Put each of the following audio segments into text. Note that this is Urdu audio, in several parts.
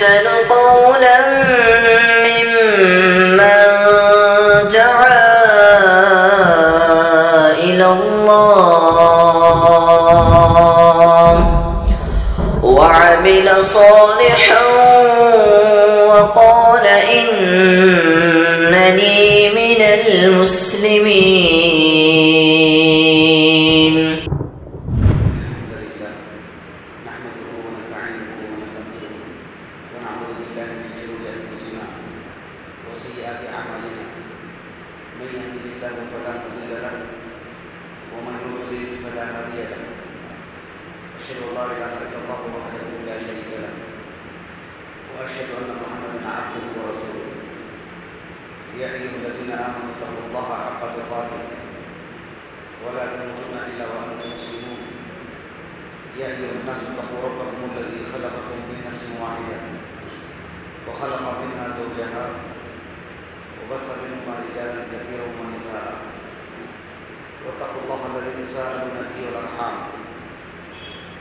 أحسن قولا ممن دعا إلى الله وعمل صالحا وقال إنني من المسلمين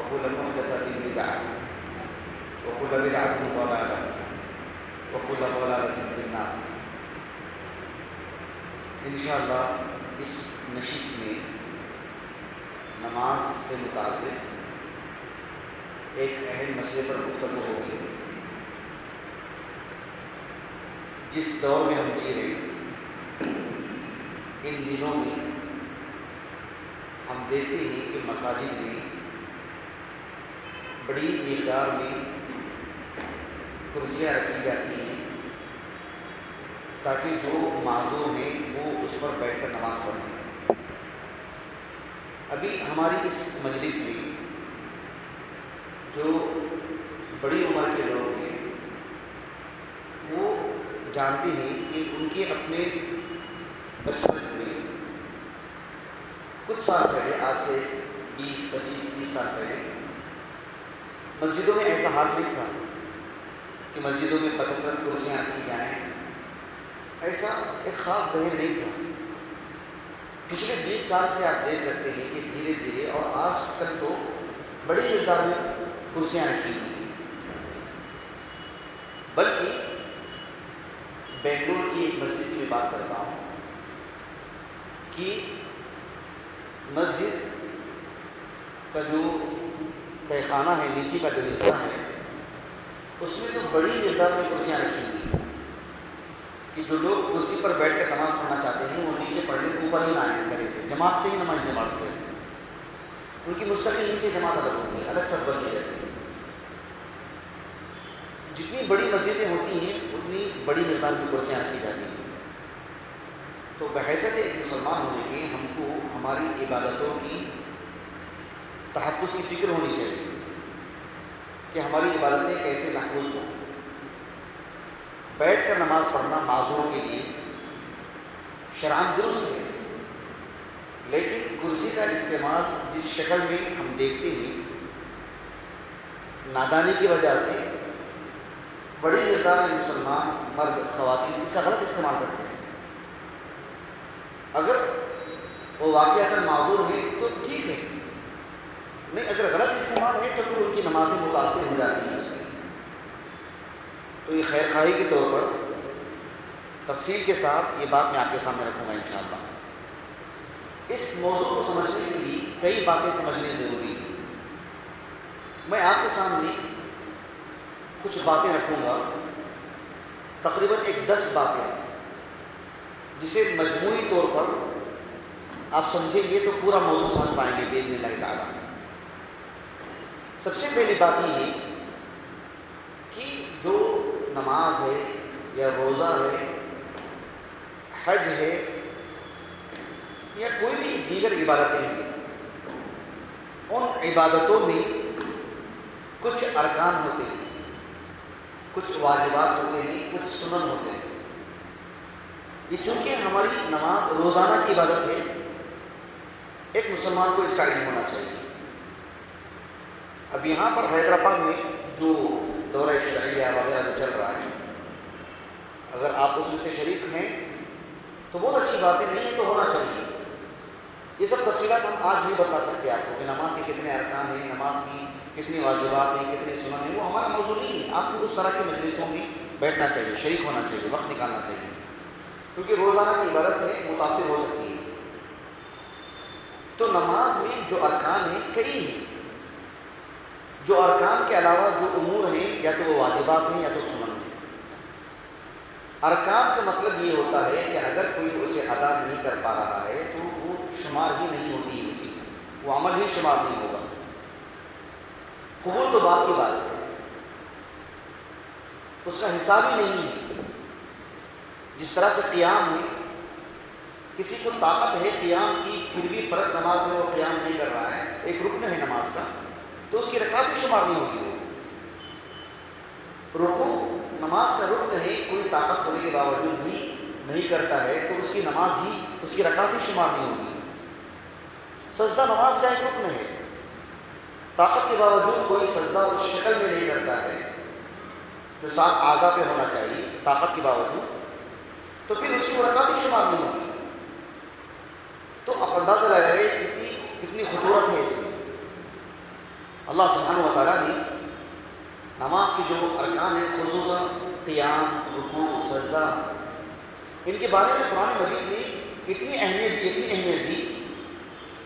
وكل محدثه بدعه وكل بدعه ضلاله وكل ضلاله في النار. ان شاء الله اس نشست میں نماز سے متعلق ایک اہم مسئلے پر گفتگو ہوگی، جس دور میں ہم جی رہے ہیں، ان دنوں میں ہم دیکھتے ہیں کہ مساجد میں بڑی مقدار میں کرسیاں رکھی جاتی ہیں تاکہ جو معذور ہیں وہ اس پر بیٹھ کر نماز پڑھیں ابھی ہماری اس مجلس میں جو بڑی عمر کے لوگ ہیں، وہ جانتے ہیں کہ ان کے اپنے بچپن میں کچھ سال پہلے، آج سے بیس، پچیس، تیس سال پہلے مسجدوں میں ایسا حال نہیں تھا کہ مسجدوں میں بکثرت کرسیاں رکھی جائیں۔ ایسا ایک خاص ذہن نہیں تھا۔ پچھلے بیس سال سے آپ دیکھ سکتے ہیں کہ دھیرے دھیرے اور آج تک تو بڑی مقدار میں کرسیاں رکھی ہوئی بلکہ بنگلور کی ایک مسجد کی میں بات کرتا ہوں کہ مسجد کا جو تہخانہ ہے نیچے کا جو حصہ ہے۔ اس میں تو بڑی مقدار میں کرسیاں رکھی ہوئی ہیں کہ جو لوگ کرسی پر بیٹھ کر نماز پڑھنا چاہتے ہیں، وہ نیچے پڑھنے اوپر ہی نہ آئیں سرے سے۔ جماعت سے ہی نماز جماعت پڑھتے ہیں ان کی مستقل نیچے جماعت الگ ہوتی ہے، الگ سب بن جاتی ہے۔ جتنی بڑی مسجدیں ہوتی ہیں، اتنی بڑی مقدار میں کرسیاں رکھی جاتی ہیں۔ تو بحیثیت ایک مسلمان ہونے کے ہم کو ہماری عبادتوں کی تحفظ کی فکر ہونی چاہیے کہ ہماری عبادتیں کیسے محفوظ ہوں۔ بیٹھ کر نماز پڑھنا معذوروں کے لیے شران درست ہے، لیکن کرسی کا استعمال جس شکل میں ہم دیکھتے ہیں، نادانی کی وجہ سے بڑی مقدار میں مسلمان مرد، خواتین اس کا غلط استعمال کرتے ہیں۔ اگر وہ واقعات معذور ہیں تو ٹھیک ہے۔ نہیں، اگر غلط استعمال ہے تو پھر ان کی نمازیں متاثر ہو جاتی ہیں اس سے تو یہ خیر خواہی کے طور پر تفصیل کے ساتھ یہ بات میں آپ کے سامنے رکھوں گا انشاءاللہ۔ اس موضوع کو سمجھنے کے لیے کئی باتیں سمجھنے ضروری ہیں۔ میں آپ کے سامنے کچھ باتیں رکھوں گا۔ تقریباً ایک دس باتیں۔ جسے مجموعی طور پر آپ سمجھیں گے تو پورا موضوع سمجھ پائیں گے۔ بے اللہ تعالیٰ۔ سب سے پہلی بات یہ ہے کہ جو نماز ہے یا روزہ ہے، حج ہے، یا کوئی بھی دیگر عبادتیں ہیں، ان عبادتوں میں کچھ ارکان ہوتے ہیں، کچھ واجبات ہوتے ہیں، کچھ سنن ہوتے ہیں۔ یہ چونکہ ہماری نماز روزانہ کی عبادت ہے، ایک مسلمان کو اس کا علم ہونا چاہیے۔ اب یہاں پر حیدرآباد میں جو دورہ شرعیہ وغیرہ جو چل رہا ہے، اگر آپ اس میں سے شریک ہیں، تو بہت اچھی باتیں نہیں ہیں تو ہونا چاہیے۔ یہ سب تفصیلات ہم آج نہیں بتا سکتے آپ کو کہ نماز کے کتنے ارکان ہیں، نماز کی کتنی واجبات ہیں، کتنے سنن ہیں، وہ ہمارا موضوع نہیں ہے۔ آپ کو اس طرح کے مجلسوں میں بیٹھنا چاہیے، شریک ہونا چاہیے، وقت نکالنا چاہیے۔ کیونکہ روزانہ کی عبادت ہے، متاثر ہو سکتی ہے۔ تو نماز میں جو ارکان ہیں، کئی ہیں۔ جو ارکان کے علاوہ جو امور ہیں، یا تو وہ واجبات ہیں، یا تو سنن ہیں۔ ارکان کا مطلب یہ ہوتا ہے کہ اگر کوئی اسے ادا نہیں کر پا رہا ہے، تو وہ شمار ہی نہیں ہوتی وہ چیز۔ وہ عمل ہی شمار نہیں ہوگا۔ قبول تو بات کی بات ہے۔ اس کا حساب ہی نہیں ہے۔ جس طرح سے قیام میں کسی کو طاقت ہے قیام کی، پھر بھی فرض نماز میں وہ قیام نہیں کر رہا ہے۔ ایک رکن ہے نماز کا۔ تو اس کی رکعت بھی شمار نہیں ہوگی رکو نماز کا رکن ہے کوئی طاقت ہونے کے باوجود بھی نہیں کرتا ہے، تو اس کی نماز ہی، اس کی رکعت ہی شمار نہیں ہوگی سجدہ نماز کا ایک رکن ہے۔ طاقت کے باوجود کوئی سجدہ اس شکل میں نہیں کرتا ہے جو سات اعضا پہ ہونا چاہیے، طاقت کے باوجود۔ تو پھر اس کی وہ رکعت ہی شمار نہیں ہوگی تو آپ اندازہ لگائے کتنی کتنی خطورت ہے اس میں۔ اللہ سبحانہ و تعالیٰ نے نماز کی جو ارکان ہیں، خصوصاً قیام، رکوع، سجدہ، ان کے بارے میں قرآن مجید نے اتنی اہمیت دی، اتنی اہمیت دی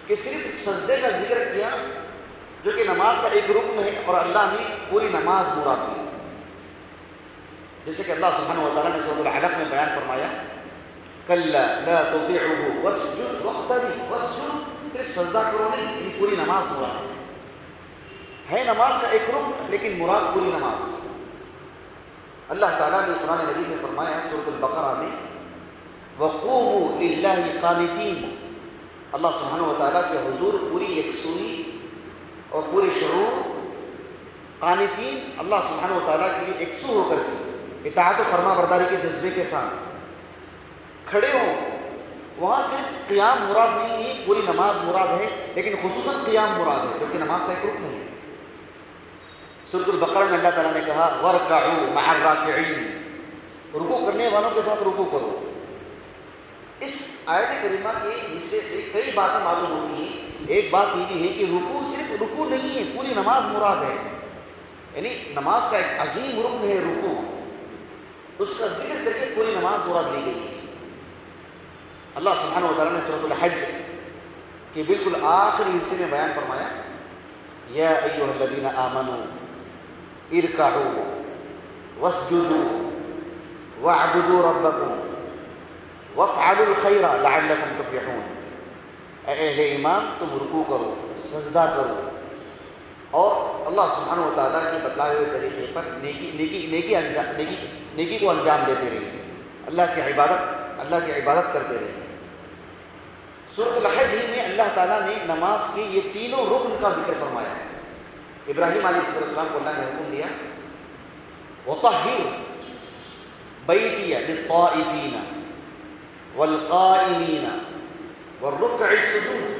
کہ صرف سجدے کا ذکر کیا جو کہ نماز کا ایک رکن ہے اور اللہ نے پوری نماز مراد دی جیسے کہ اللہ سبحانہ و تعالیٰ نے سورۃ العلق میں بیان فرمایا کل لا تطیعه واسجد واقترب واسجد، صرف سجدہ کرو نہیں یعنی پوری نماز مراد ہے ہے نماز کا ایک رکن، لیکن مراد پوری نماز۔ اللہ تعالیٰ نے قرآن مجید میں فرمایا سورۃ البقرہ میں، وقوموا للہ قانتین اللہ سبحانہ و تعالیٰ کے حضور پوری یکسوئی اور پورے شعور قانتین اللہ سبحانہ و تعالیٰ کے لیے یکسو ہو کر کے۔ اطاعت و فرما برداری کے جذبے کے ساتھ۔ کھڑے ہوں۔ وہاں صرف قیام مراد نہیں ہے پوری نماز مراد ہے، لیکن خصوصاً قیام مراد ہے، کیونکہ نماز کا ایک رکن ہے۔ سورۃ البقرہ میں اللہ تعالیٰ نے کہا ورکعوا مع الراکعین کرنے والوں کے ساتھ رکوع کرو۔ اس آیت کریمہ کے حصے سے کئی باتیں معلوم ہوتی ہیں۔ ایک بات یہ بھی ہے کہ رکوع صرف رکوع نہیں ہے، پوری نماز مراد ہے۔ یعنی نماز کا ایک عظیم رکن ہے رکوع۔ اس کا ذکر کر کے پوری نماز مراد لی گئی۔ ہے اللہ سبحانہ و تعالیٰ نے صورت الحج کے بالکل آخری حصے میں بیان فرمایا، یا ایوہ الذین آمنوا ارکعوا، واسجدوا، واعبدوا ربکم، وافعلوا الخیر لعلکم تفلحون۔ اے اہل ایمان، تم رکوع کرو، سجدہ کرو۔ اور اللہ سبحانہ و تعالیٰ کے بتلائے ہوئے طریقے پر نیکی نیکی نیکی انجام نیکی نیکی کو انجام دیتے رہے اللہ کی عبادت، اللہ کی عبادت کرتے رہے سورۃ الحج ہی میں اللہ تعالیٰ نے نماز کے یہ تینوں رکن کا ذکر فرمایا۔ ابراہیم علیہ السلام کو اللہ نے حکم دیا وطہر بیتی للطائفین والقائمین والرکع السجود۔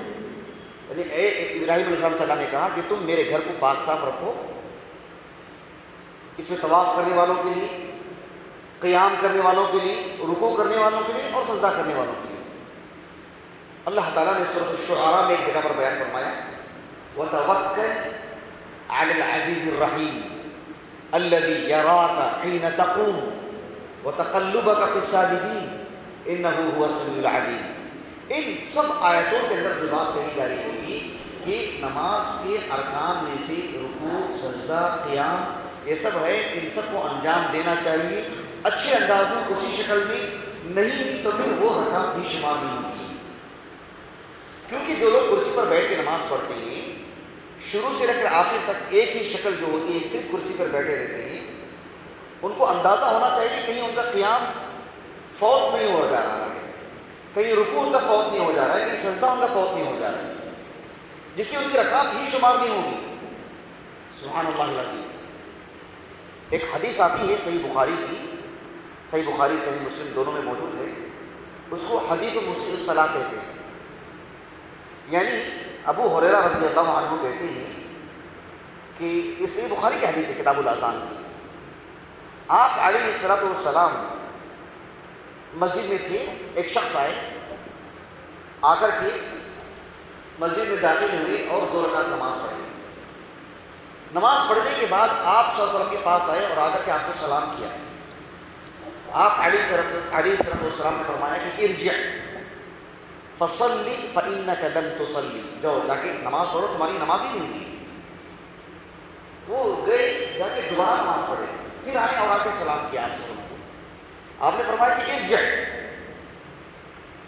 یعنی اے ابراہیم علیہ السلام نے کہا کہ تم میرے گھر کو پاک صاف رکھو، اس میں طواف کرنے والوں کے لیے، قیام کرنے والوں کے لیے، رکوع کرنے والوں کے لیے اور سجدہ کرنے والوں کے لیے۔ اللہ تعالیٰ نے سورۃ الشعراء میں ایک جگہ پر بیان فرمایا وَتَوَكَّلْ عَلَى الْعَزِيزِ الرَّحِيمِ الَّذِي يَرَاكَ حِينَ تَقُومُ وَتَقَلُّبَكَ فِي السَّاجِدِينَ إِنَّهُ هُوَ السَّمِيعُ الْعَلِيمُ ان سب آیتوں کے اندر جو بات کہی جا رہی ہوگی کہ نماز کے ارکان میں سے رکوع، سجدہ، قیام، یہ سب ہے، ان سب کو انجام دینا چاہیے۔ اچھے انداز میں، اسی شکل میں۔ نہیں تو پھر وہ حرکات ہی شمار نہیں ہوگی۔ کیونکہ جو لوگ کرسی پر بیٹھ کے نماز پڑھتے ہیں شروع سے رکھ کر آخر تک ایک ہی شکل جو ہوتی ہے، صرف کرسی پر بیٹھے رہتے ہیں۔ ان کو اندازہ ہونا چاہیے کہیں ان کا قیام فوت نہیں ہو جا رہا ہے۔ کہیں رکوع ان کا فوت نہیں ہو جا رہا ہے، کہیں سجدہ ان کا فوت نہیں ہو جا رہا ہے۔ جس سے ان کی رکعت ہی شمار نہیں ہوگی۔ سبحان اللہ العظیم۔ ایک حدیث آتی ہے صحیح بخاری کی۔ صحیح بخاری، صحیح مسلم دونوں میں موجود ہے۔ اس کو حدیث مسلم صلاح کہتے ہیں۔ یعنی ابو حریرہ رضی اللہ عنہ کہتے ہیں کہ یہ صحیح بخاری کی حدیث ہے، کتاب الاذان کی۔ آپ علیہ السلاۃ والسلام مسجد میں تھے، ایک شخص آئے آ کر کے مسجد میں داخل ہوئے اور دو رکعت نماز پڑھی نماز پڑھنے کے بعد آپ صلی اللہ علیہ وسلم کے پاس آئے اور آ کر کے آپ کو سلام کیا۔ آپ علی علی صرف السلام نے فرمایا کہ ارجع۔ فصلی فإنك لم تصلی. جاؤ جا کے نماز پڑھو، تمہاری نماز ہی نہیں ہوئی وہ گئے جا کے دوبارہ نماز پڑھے۔ پھر آئے اور آ کے سلام کیا آپ سے آپ نے فرمایا کہ ارجع۔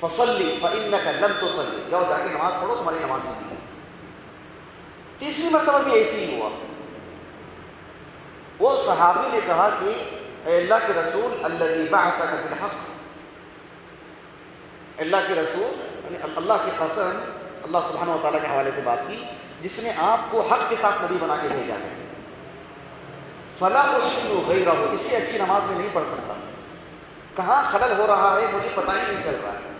فصلی فإنك لم تصلی۔ جاؤ جا کے نماز پڑھو، تمہاری نماز ہی نہیں ہوئی تیسری مرتبہ بھی ایسی ہی ہوا۔ وہ صحابی نے کہا کہ اے اللہ کے رسول اللہ بعثک بالحق۔ اللہ کے رسول یعنی اللہ کی قسم اللہ سبحانہ و تعالیٰ کے حوالے سے بات کی، جس نے آپ کو حق کے ساتھ نبی بنا کے بھیجا ہے۔ فلاح و اسم غیر ہو اس سے اچھی نماز میں نہیں پڑھ سکتا۔ کہاں خلل ہو رہا ہے، مجھے پتہ ہی نہیں چل رہا ہے۔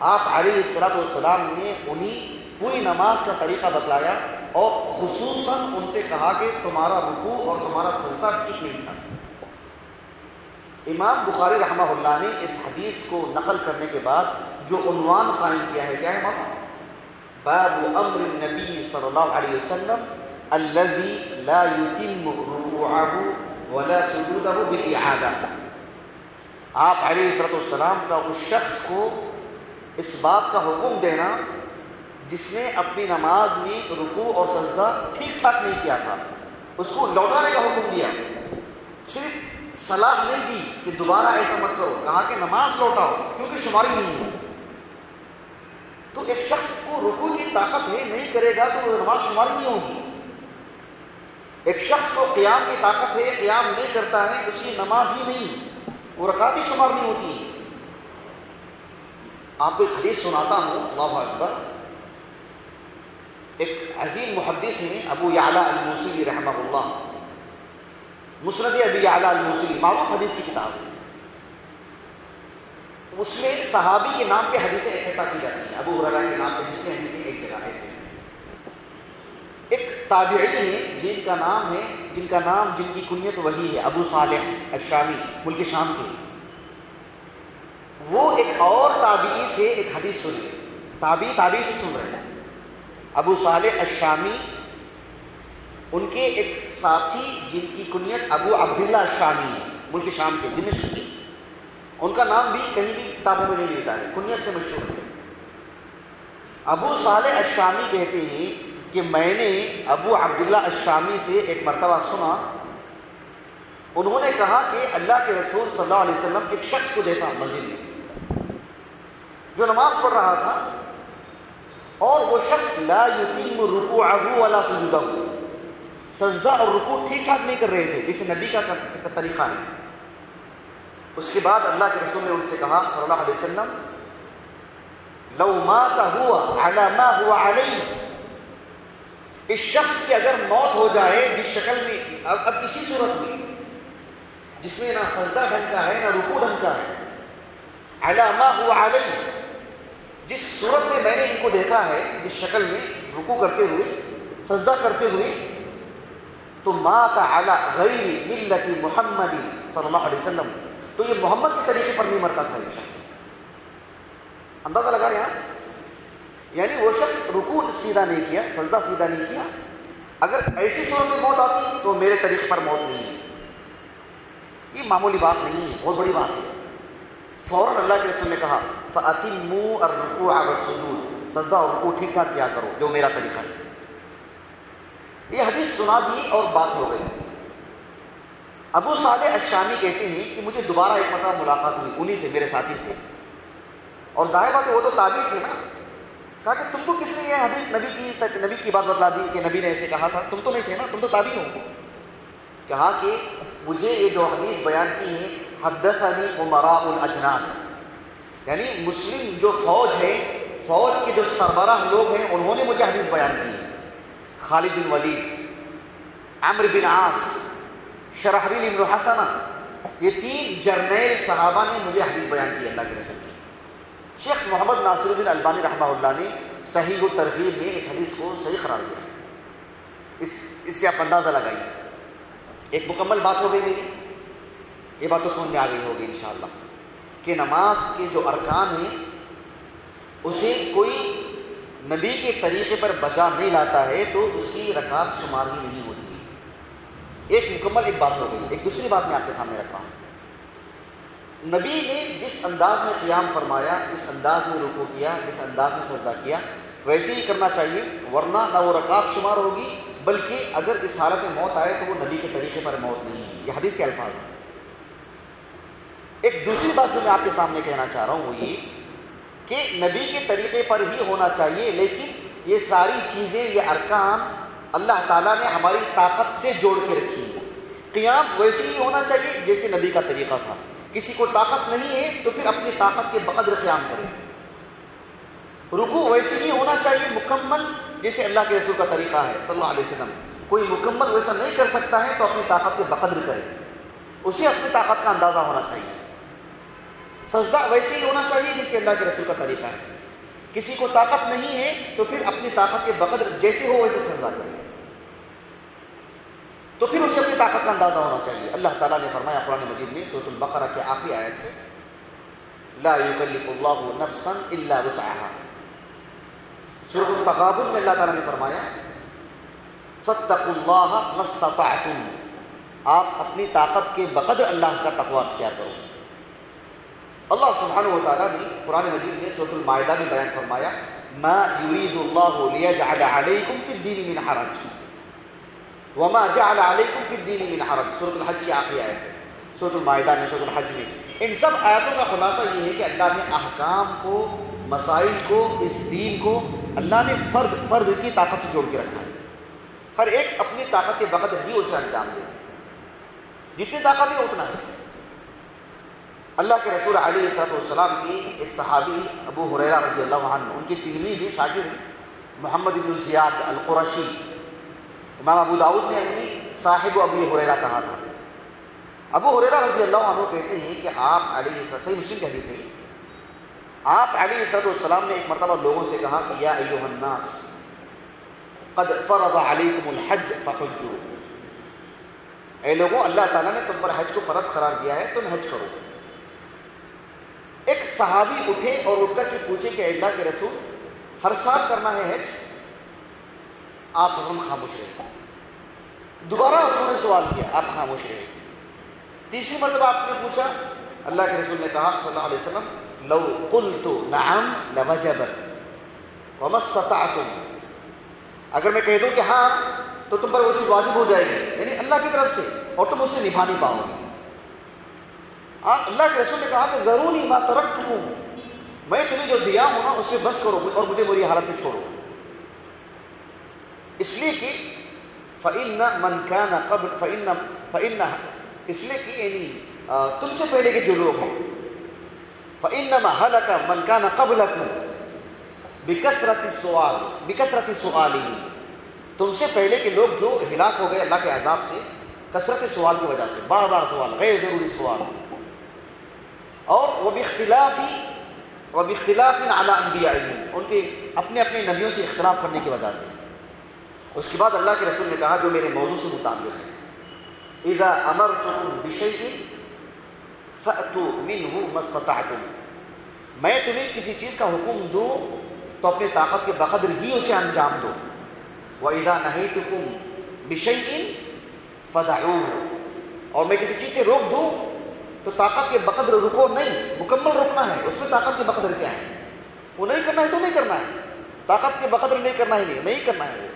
آپ علیہ السلاۃ والسلام نے انہیں پوری نماز کا طریقہ بتلایا اور خصوصاً ان سے کہا کہ تمہارا رکوع اور تمہارا سجدہ ٹھیک نہیں تھا۔ امام بخاری رحمہ اللہ نے اس حدیث کو نقل کرنے کے بعد جو عنوان قائم کیا ہے کیا ہے مولانا باب امر النبی صلی اللہ علیہ وسلم الذي لا يتم ركوعه ولا سجوده بالاعاده آپ علیہ الصلوۃ والسلام کا، اس شخص کو اس بات کا حکم دینا جس نے اپنی نماز میں رکوع اور سجدہ ٹھیک ٹھاک نہیں کیا تھا۔ اس کو لوٹانے کا حکم دیا۔ صرف صلاح نہیں دی کہ دوبارہ ایسا مت کرو، کہا کہ نماز لوٹاؤ، کیونکہ شماری نہیں ہے۔ تو ایک شخص کو رکوع کی طاقت ہے نہیں کرے گا تو وہ نماز شماری نہیں ہوگی۔ ایک شخص کو قیام کی طاقت ہے، قیام نہیں کرتا ہے، اس کی نماز ہی نہیں۔ وہ رکعت ہی شمار نہیں ہوتی۔ آپ کو ایک حدیث سناتا ہوں، اللہ اکبر۔ ایک عظیم محدث ہیں ابو یعلا الموسلی رحمہ اللہ مسرد ابی یعلا الموسلی معروف حدیث کی کتاب ہے۔ اس میں صحابی کے نام پہ حدیثیں اکٹھا کی جاتی ہیں، ابو حرا کے نام پہ جس کی حدیثیں ایک جگہ ایسے ایک تابعی ہیں جن کا نام ہے، جن کا نام، جن کی کنیت وہی ہے، ابو صالح الشامی، ملک شام کے۔ وہ ایک اور تابعی سے ایک حدیث سنی تابعی تابعی سے سن رہے ہیں۔ ابو صالح الشامی، ان کے ایک ساتھی جن کی کنیت ابو عبداللہ الشامی ہے، ملک شام کے، دمشق کے۔ ان کا نام بھی کہیں بھی کتابوں میں نہیں ملتا ہے، کنیت سے مشہور ہے۔ ابو صالح الشامی کہتے ہیں کہ میں نے ابو عبداللہ الشامی سے ایک مرتبہ سنا۔ انہوں نے کہا کہ اللہ کے رسول صلی اللہ علیہ وسلم ایک شخص کو دیکھا مسجد میں، جو نماز پڑھ رہا تھا۔ اور وہ شخص لا یتیم رکوعہ ولا سجودہ۔ سجدہ اور رکوع ٹھیک ٹھاک نہیں کر رہے تھے، جسے نبی کا طریقہ ہے۔ اس کے بعد اللہ کے رسول نے ان سے کہا، صلی اللہ علیہ وسلم، لو مات ہوا علی ما ہوا علیہ، اس شخص کی اگر موت ہو جائے جس شکل میں، اب اسی صورت میں، جس میں نہ سجدہ ڈھنگ کا ہے، نہ رکوع ڈھنگ کا ہے علی ما ہوا علیہ، جس صورت میں میں نے ان کو دیکھا ہے، جس شکل میں رکوع کرتے ہوئے، سجدہ کرتے ہوئے، تو مات علی غیر ملت محمد صلی اللہ علیہ وسلم۔ تو یہ محمد کے طریقے پر نہیں مرتا تھا یہ شخص۔ اندازہ لگا رہے ہیں یعنی وہ شخص رکوع سیدھا نہیں کیا، سجدہ سیدھا نہیں کیا۔ اگر ایسی صورت میں موت آتی تو میرے طریقے پر موت نہیں ہے۔ یہ معمولی بات نہیں ہے، بہت بڑی بات ہے۔ فوراً اللہ کے رسول نے کہا فعتمو الرکوع والسجود سجدہ اور رکوع ٹھیک ٹھاک کیا کرو، جو میرا طریقہ ہے۔ یہ حدیث سنا دی اور بات ہو گئی۔ ابو صالح الشامی کہتے ہیں کہ مجھے دوبارہ ایک مرتبہ ملاقات ہوئی انہی سے، میرے ساتھی سے۔ اور ظاہر بات ہے وہ تو تابع تھے نا۔ کہا کہ تم کو کس نے یہ حدیث نبی کی تک، نبی کی بات بتلا دی کہ نبی نے ایسے کہا تھا؟ تم تو نہیں تھے نا، تم تو تابع ہو۔ کہا کہ مجھے یہ جو حدیث بیان کی ہے حدثنی عمراء الاجناد۔ یعنی مسلم جو فوج ہے، فوج کے جو سربراہ لوگ ہیں، انہوں نے مجھے حدیث بیان کی۔ ہے خالد بن ولید عمر بن عاص شرحبیل ابن حسنہ۔ یہ تین جرنیل صحابہ نے مجھے حدیث بیان کی، اللہ کے رسول۔ کی شیخ محمد ناصر الدین البانی رحمہ اللہ نے صحیح و ترغیب میں اس حدیث کو صحیح قرار دیا۔ اس اس سے آپ اندازہ لگائیے۔ ایک مکمل بات ہو گئی میری۔ یہ بات تو سمجھ میں آ گئی ہوگی انشاءاللہ۔ کہ نماز کے جو ارکان ہیں، اسے کوئی نبی کے طریقے پر بجا نہیں لاتا ہے، تو اس کی رکعت شمار ہی نہیں ہوتی۔ ایک مکمل ایک بات ہو گئی، ایک دوسری بات میں آپ کے سامنے رکھا ہوں۔ نبی نے جس انداز میں قیام فرمایا، جس انداز میں رکو کیا، جس انداز میں سجدہ کیا، ویسے ہی کرنا چاہیے، ورنہ نہ وہ رکعت شمار ہوگی، بلکہ اگر اس حالت میں موت آئے تو وہ نبی کے طریقے پر موت نہیں ہے۔ یہ حدیث کے الفاظ ہیں۔ ایک دوسری بات جو میں آپ کے سامنے کہنا چاہ رہا ہوں وہ یہ کہ نبی کے طریقے پر ہی ہونا چاہیے، لیکن یہ ساری چیزیں یہ ارکان اللہ تعالیٰ نے ہماری طاقت سے جوڑ کے رکھی ہیں قیام ویسے ہی ہونا چاہیے جیسے نبی کا طریقہ تھا۔ کسی کو طاقت نہیں ہے تو پھر اپنی طاقت کے بقدر قیام کرے رکو ویسے ہی ہونا چاہیے، مکمل، جیسے اللہ کے رسول کا طریقہ ہے، صلی اللہ علیہ وسلم۔ کوئی مکمل ویسا نہیں کر سکتا ہے تو اپنی طاقت کے بقدر کرے۔ اسے اپنی طاقت کا اندازہ ہونا چاہیے۔ سجدہ ویسے ہی ہونا چاہیے جیسے اللہ کے رسول کا طریقہ ہے۔ کسی کو طاقت نہیں ہے تو پھر اپنی طاقت کے بقدر جیسے ہو ویسے سجدہ کرے تو پھر اسے اپنی طاقت کا اندازہ ہونا چاہیے۔ اللہ تعالیٰ نے فرمایا قرآن مجید میں سورۃ البقرہ کے آخری آیت ہے۔ لا یکلف اللہ نفسا الا وسعها۔ سورۃ التغابن میں اللہ تعالیٰ نے فرمایا، فاتقوا اللہ ما استطعتم۔ آپ اپنی طاقت کے بقدر اللہ کا تقوی اختیار کرو۔ اللہ سبحانہ و تعالیٰ نے قرآن مجید میں سورۃ المائدہ میں بیان فرمایا، ما یرید اللہ لیجعل علیکم فی الدین من حرج۔ وما جعل علیکم فی الدین من حرج۔ سورۃ الحج کی آخری آیت ہے۔ سورۃ المائدہ میں سورۃ الحج میں ان سب آیتوں کا خلاصہ یہ ہے کہ اللہ نے احکام کو، مسائل کو، اس دین کو اللہ نے فرد فرد کی طاقت سے جوڑ کے رکھا ہے۔ ہر ایک اپنی طاقت کے بقدر ہی اسے انجام دے۔ جتنی طاقت ہے اتنا ہے۔ اللہ کے رسول علیہ صلاحت والسلام کی ایک صحابی ابو حریرہ رضی اللہ عنہ، ان کی تلمیذ ہی شاگرد محمد بن زیاد القرشی۔ امام ابو داود نے اپنی صاحب ابو حریرہ کہا تھا۔ ابو حریرہ رضی اللہ عنہ کہتے ہیں کہ آپ علیہ صحیح مسلم کے حدیث آپ علیہ صد السلام نے ایک مرتبہ لوگوں سے کہا کہ یا ایوہ الناس، قد فرض علیکم الحج فحجو۔ اے لوگوں، اللہ تعالیٰ نے تم پر حج کو فرض قرار دیا ہے، تم حج کرو۔ ایک صحابی اٹھے اور اٹھ کر کے پوچھے کہ اللہ کے رسول، ہر سال کرنا ہے حج؟ آپ سب خاموش رہے۔ دوبارہ انہوں نے سوال کیا، آپ خاموش رہے۔ تیسری مرتبہ آپ نے پوچھا، اللہ کے رسول نے کہا، صلی اللہ علیہ وسلم، لو قلت نعم لوجبت وما استطعتم۔ اگر میں کہہ دوں کہ ہاں تو تم پر وہ چیز واجب ہو جائے گی یعنی اللہ کی طرف سے، اور تم اسے نبھا نہیں پاؤ گے۔ اللہ کے رسول نے کہا کہ ضرور ہی ما ترکتکم میں تمہیں جو دیا ہوں نا، اس سے بس کرو اور مجھے میری حالت میں چھوڑو اس لیے کہ فَإِنَّ مَنْ كَانَ قَبْلَ فَإِنَّ فَإِنَّ اس لیے کہ یعنی تم سے پہلے کے جو لوگ ہیں فَإِنَّمَا هَلَكَ مَنْ كَانَ قَبْلَكُمْ بِكَثْرَةِ السُّؤَالِ بِكَثْرَةِ سُؤَالِهِ۔ تم سے پہلے کے لوگ جو ہلاک ہو گئے اللہ کے عذاب سے، کثرت سوال کی وجہ سے بار بار سوال، غیر ضروری سوال۔ اور وہ اختلافی وہ اختلاف اعلیٰ انبیاء ان کے اپنے اپنے نبیوں سے اختلاف کرنے کی وجہ سے۔ اس کے بعد اللہ کے رسول نے کہا جو میرے موضوع سے متعلق ہے۔ اذا امرتکم بشیء فأتوا منه ما استطعتم۔ میں تمہیں کسی چیز کا حکم دوں تو اپنے طاقت کے بقدر ہی اسے انجام دو۔ وَإِذَا نَهَيْتُكُمْ بِشَيْءٍ فَدَعُوهُ۔ اور میں کسی چیز سے روک دوں تو طاقت کے بقدر رکو نہیں، مکمل رکنا ہے۔ اس میں طاقت کے بقدر کیا ہے؟ وہ نہیں کرنا ہے تو نہیں کرنا ہے۔ طاقت کے بقدر نہیں کرنا ہے نہیں نہیں کرنا ہے وہ۔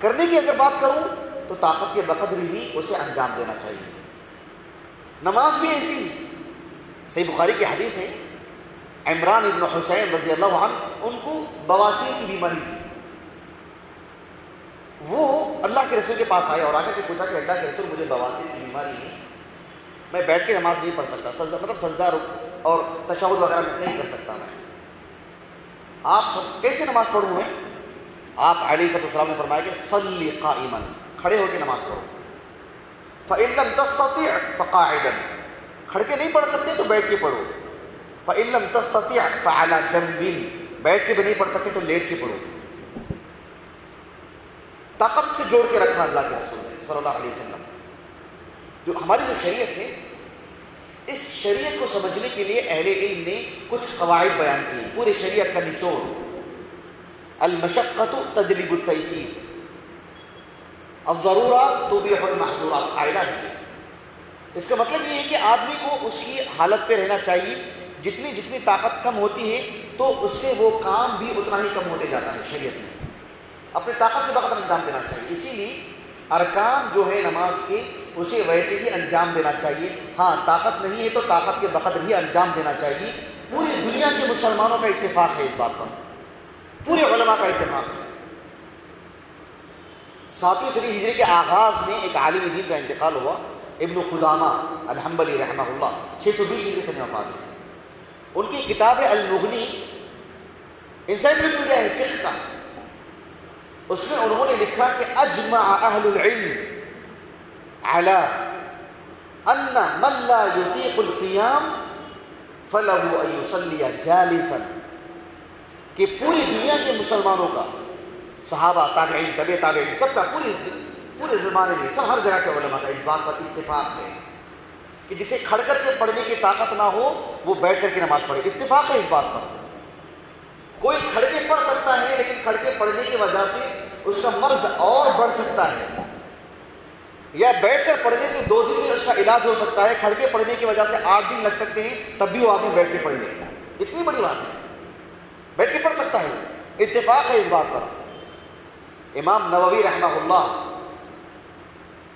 کرنے کی اگر بات کروں تو طاقت کے بقدر ہی اسے انجام دینا چاہیے۔ نماز بھی ایسی صحیح بخاری کی حدیث ہے۔ عمران ابن حسین رضی اللہ عنہ ان کو بواسیر کی بیماری تھی۔ وہ اللہ کے رسول کے پاس آئے اور آ کر کے پوچھا کہ اللہ کے رسول مجھے بواسیر کی بیماری ہے میں بیٹھ کے نماز نہیں پڑھ سکتا، سجدہ مطلب سجدہ اور تشہد وغیرہ نہیں کر سکتا میں۔ آپ کیسے نماز پڑھوں میں؟ آپ علیہ السلام نے فرمایا کہ سلی قائمن کھڑے ہو کے نماز پڑھو۔ فعلم تستطیع فقاعدا، کھڑ کے نہیں پڑھ سکتے تو بیٹھ کے پڑھو۔ فعلم تستطیع فعلی جنب، بیٹھ کے بھی نہیں پڑھ سکتے تو لیٹ کے پڑھو۔ طاقت سے جوڑ کے رکھا اللہ کے رسول نے صلی اللہ علیہ وسلم۔ جو ہماری جو شریعت ہے، اس شریعت کو سمجھنے کے لیے اہل علم نے کچھ قواعد بیان کی پورے شریعت کا نچوڑ۔ المشقت تجلیب التیسیر الضرورات تو بھی المحظورات. قاعدہ ہے اس کا مطلب یہ ہے کہ آدمی کو اس کی حالت پہ رہنا چاہیے. جتنی جتنی طاقت کم ہوتی ہے تو اس سے وہ کام بھی اتنا ہی کم ہوتے جاتا ہے شریعت میں. اپنی طاقت کے وقت انجام دینا چاہیے. اسی لیے ارکان جو ہے نماز کے، اسے ویسے ہی انجام دینا چاہیے. ہاں طاقت نہیں ہے تو طاقت کے بقدر ہی انجام دینا چاہیے. پوری دنیا کے مسلمانوں کا اتفاق ہے اس بات پر. پورے علماء کا اتفاق۔ ساتویں صدی ہجری کے آغاز میں ایک عالم دین کا انتقال ہوا، ابن خدامہ الحمبلی رحمہ اللہ چھ سو بیس ہجری سے وفات ہے ان کی کتاب المغنی انسائکلوپیڈیا ہے، فقہ۔ کا اس میں انہوں نے لکھا کہ اجمع اہل العلم على ان من لا يطيق القيام فله ان يصلي جالسا۔ کہ پوری دنیا کے مسلمانوں کا، صحابہ، تابعین تبع تابعین، سب کا پوری پورے زمانے میں، سب ہر جگہ کے علماء کا اس بات پر اتفاق ہے کہ جسے کھڑ کر کے پڑھنے کی طاقت نہ ہو، وہ بیٹھ کر کے نماز پڑھے۔ اتفاق ہے اس بات پر۔ کوئی کھڑ کے پڑھ سکتا ہے، لیکن کھڑ کے پڑھنے کی وجہ سے اس کا مرض اور بڑھ سکتا ہے۔ یا بیٹھ کر پڑھنے سے دو دن میں اس کا علاج ہو سکتا ہے، کھڑ کے پڑھنے کی وجہ سے آٹھ دن لگ سکتے ہیں، تب بھی وہ آدمی بیٹھ کے پڑھ لے۔ اتنی بڑی بات ہے۔ بیٹھ کے پڑھ سکتا ہے۔ اتفاق ہے اس بات پر۔ امام نووی رحمہ اللہ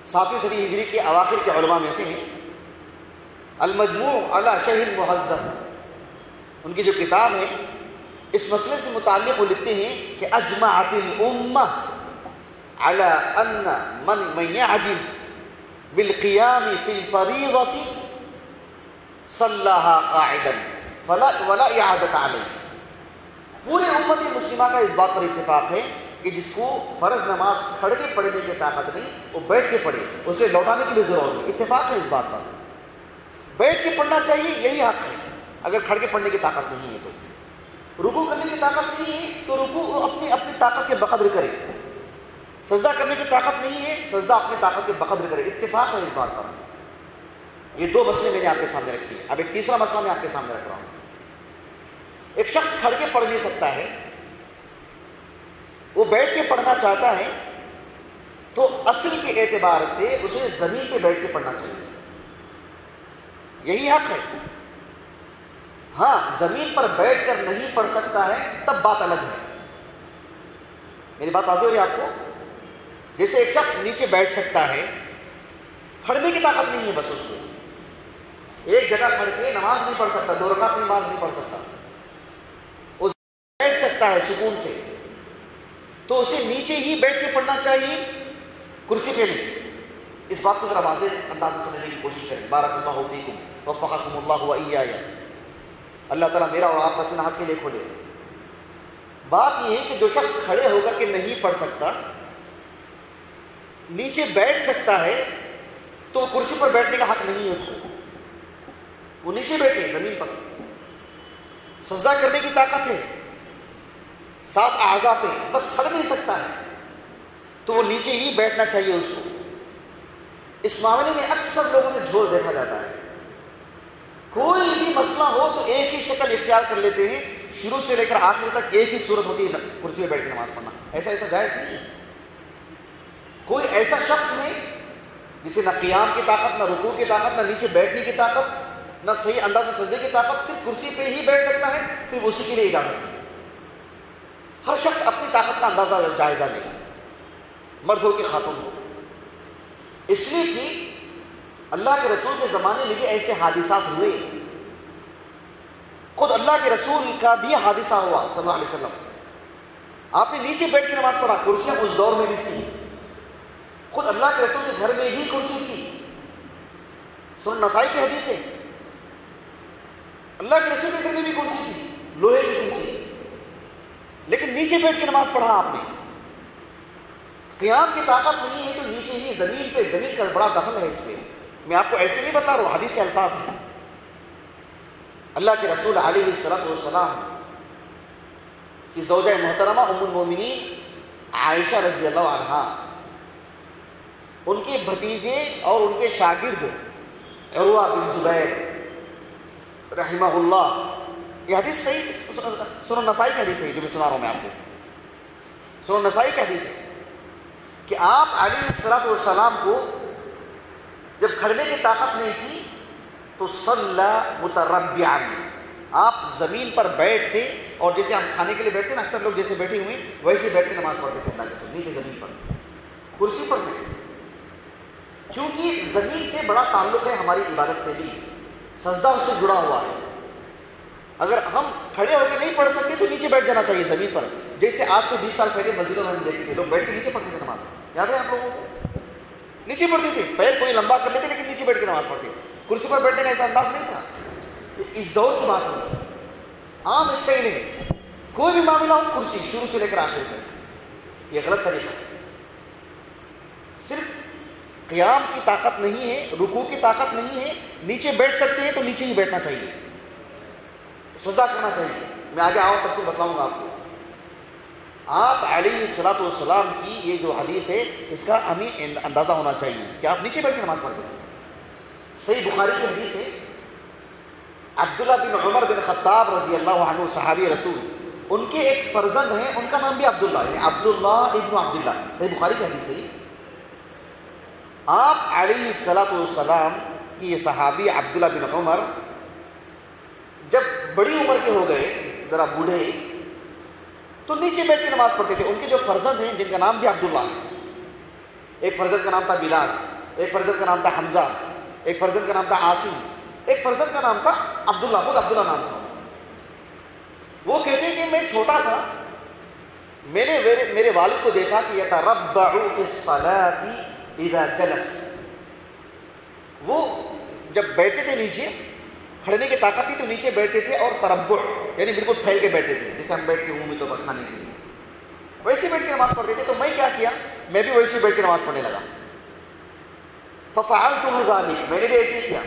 ساتویں صدی ہجری کے اواخر کے علماء میں سے ہیں۔ المجموع علی شہر مہذب ان کی جو کتاب ہے، اس مسئلے سے متعلق وہ لکھتے ہیں کہ اجمعت الامہ على ان من من يعجز بالقيام في الفريضه صلاها قاعدا، فلا ولا اعاده عليه پورے امت مسلمہ کا اس بات پر اتفاق ہے کہ جس کو فرض نماز کھڑ کے پڑھنے کی طاقت نہیں، وہ بیٹھ کے پڑھے، اسے لوٹانے کی بھی ضرورت نہیں۔ اتفاق ہے اس بات پر۔ بیٹھ کے پڑھنا چاہیے، یہی حق ہے۔ اگر کھڑ کے پڑھنے کی طاقت نہیں ہے تو۔ رکو کرنے کی طاقت نہیں ہے تو رکو اپنی اپنی طاقت کے بقدر کرے۔ سجدہ کرنے کی طاقت نہیں ہے، سجدہ اپنی طاقت کے بقدر کرے۔ اتفاق ہے اس بات پر۔ یہ دو مسئلے میں نے آپ کے سامنے رکھی اب ایک تیسرا مسئلہ میں آپ کے سامنے رکھ رہا ہوں۔ ایک شخص کھڑ کے پڑھ نہیں سکتا ہے، وہ بیٹھ کے پڑھنا چاہتا ہے، تو اصل کے اعتبار سے اسے زمین پہ بیٹھ کے پڑھنا چاہیے۔ یہی حق ہے۔ ہاں زمین پر بیٹھ کر نہیں پڑھ سکتا ہے، تب بات الگ ہے۔ میری بات واضح ہو رہی آپ کو؟ جیسے ایک شخص نیچے بیٹھ سکتا ہے کھڑنے کی طاقت نہیں ہے بس اس کو۔ ایک جگہ کھڑ کے نماز نہیں پڑھ سکتا، دو رکعت نماز نہیں پڑھ سکتا۔ بیٹھ سکتا ہے سکون سے۔ تو اسے نیچے ہی بیٹھ کے پڑھنا چاہیے، کرسی پہ نہیں۔ اس بات کو ذرا واضح انداز میں سمجھنے کی کوشش کریں۔ بارک اللہ فیکم، وفقکم اللہ و ایایا۔ اللہ تعالیٰ میرا اور آپ کا سینہ حق کے لیے کھولے۔ بات یہ ہے کہ جو شخص کھڑے ہو کر کے نہیں پڑھ سکتا، نیچے بیٹھ سکتا ہے، تو کرسی پر بیٹھنے کا حق نہیں ہے اس کو۔ وہ نیچے بیٹھے، زمین پر۔ سجدہ کرنے کی طاقت ہے۔ سات اعضا پہ، بس کھڑ نہیں سکتا ہے۔ تو وہ نیچے ہی بیٹھنا چاہیے اس کو۔ اس معاملے میں اکثر لوگوں میں جھول دیکھا جاتا ہے۔ کوئی بھی مسئلہ ہو تو ایک ہی شکل اختیار کر لیتے ہیں۔ شروع سے لے کر آخر تک ایک ہی صورت ہوتی ہے، کرسی پہ بیٹھ کے نماز پڑھنا۔ ایسا ایسا جائز نہیں ہے۔ کوئی ایسا شخص نہیں جسے نہ قیام کی طاقت، نہ رکوع کی طاقت، نہ نیچے بیٹھنے کی طاقت، نہ صحیح انداز سجدے کی طاقت، صرف کرسی پہ ہی بیٹھ سکتا ہے، صرف اسی کے لیے اجازت ہے۔ ہر شخص اپنی طاقت کا اندازہ جائزہ لے۔ مرد ہو کہ خاتون ہو۔ اس لیے کہ اللہ کے رسول کے زمانے میں بھی ایسے حادثات ہوئے۔ خود اللہ کے رسول کا بھی حادثہ ہوا صلی اللہ علیہ وسلم۔ آپ نے نیچے بیٹھ کے نماز پڑھا، کرسیاں اس دور میں بھی تھیں۔ خود اللہ کے رسول کے گھر میں ہی کرسی تھی۔ سن نسائی کی حدیث ہے۔ اللہ کے رسول کے گھر میں بھی کرسی تھی، لوہے کی کرسی۔ لیکن نیچے بیٹھ کے نماز پڑھا آپ نے۔ قیام کی طاقت نہیں ہے تو نیچے ہی زمین پہ زمین کا بڑا دخل ہے اس میں میں آپ کو ایسے نہیں بتا رہا ہوں، حدیث کے الفاظ ہیں۔ اللہ کے رسول علیہ صلاحت والسلام کی زوجہ محترمہ ام المومنین عائشہ رضی اللہ عنہ ان کے بھتیجے اور ان کے شاگرد عروہ بن زبیر رحمہ اللہ یہ حدیث صحیح سنو نسائی کی حدیث ہے، جو میں سنا رہا ہوں میں آپ کو۔ سنو نسائی کی حدیث ہے کہ آپ علیہ السلاۃ والسلام کو جب کھڑنے کی طاقت نہیں تھی تو صلاح متربیان آپ زمین پر بیٹھتے اور جیسے ہم کھانے کے لیے بیٹھتے نا، اکثر لوگ جیسے بیٹھے ہوئے ویسے بیٹھ کے نماز پڑھتے تھے اللہ کے نیچے زمین پر۔ کرسی پر نہیں۔ کیونکہ زمین سے بڑا تعلق ہے ہماری عبادت سے بھی۔ سجدہ اس سے جڑا ہوا ہے۔ اگر ہم کھڑے ہو کے نہیں پڑھ سکتے تو نیچے بیٹھ جانا چاہیے زمین پر۔ جیسے آج سے بیس سال پہلے مسجدوں میں ہم دیکھتے تھے لوگ بیٹھ کے نیچے پڑھتے تھے نماز۔ یاد ہے آپ لوگوں کو؟ نیچے پڑھتے تھے پیر کوئی لمبا کر لیتے لیکن نیچے بیٹھ کے نماز پڑھتے کرسی پر بیٹھنے کا ایسا انداز نہیں تھا۔ اس دور کی بات ہے۔ عام اسٹائل ہے کوئی بھی معاملہ ہو، کرسی شروع سے لے کر آخر تک۔ یہ غلط طریقہ ہے۔ صرف قیام کی طاقت نہیں ہے، رکوع کی طاقت نہیں ہے۔ نیچے بیٹھ سکتے ہیں تو نیچے ہی بیٹھنا چاہیے۔ سزا کرنا چاہیے۔ میں آگے آؤں تب سے بتلاؤں گا آپ کو۔ آپ علیہ السلاۃ والسلام کی یہ جو حدیث ہے، اس کا ہمیں اندازہ ہونا چاہیے۔ کہ آپ نیچے بیٹھ کے نماز پڑھتے ہیں؟ صحیح بخاری کی حدیث ہے، عبداللہ بن عمر بن خطاب رضی اللہ عنہ، صحابی رسول، ان کے ایک فرزند ہیں، ان کا نام بھی عبداللہ یعنی عبداللہ ابن عبداللہ۔ صحیح بخاری کی حدیث ہے۔ آپ علیہ السلاۃ والسلام کی یہ صحابی عبداللہ بن عمر جب بڑی عمر کے ہو گئے، ذرا بوڑھے، تو نیچے بیٹھ کے نماز پڑھتے تھے۔ ان کے جو فرزند ہیں، جن کا نام بھی عبداللہ۔ ہے ایک فرزند کا نام تھا بلال، ایک فرزند کا نام تھا حمزہ، ایک فرزند کا نام تھا عاصم، ایک فرزند کا نام تھا عبداللہ، خود عبداللہ نام تھا۔ وہ کہتے ہیں کہ میں چھوٹا تھا۔ میں نے میرے میرے والد کو دیکھا کہ یتربع فی الصلاۃ اذا جلس۔ وہ جب بیٹھتے تھے نیچے کھڑنے کی طاقت تھی تو نیچے بیٹھتے تھے اور تربع یعنی بالکل پھیل کے بیٹھتے تھے، جیسے ہم بیٹھ کے عمومی طور پر کھانے کے لیے۔ ویسے بیٹھ کے نماز پڑھتے تھے تو میں کیا کیا؟ میں بھی ویسے بیٹھ کے نماز پڑھنے لگا۔ ففعلت ذلك میں نے بھی ایسے ہی کیا۔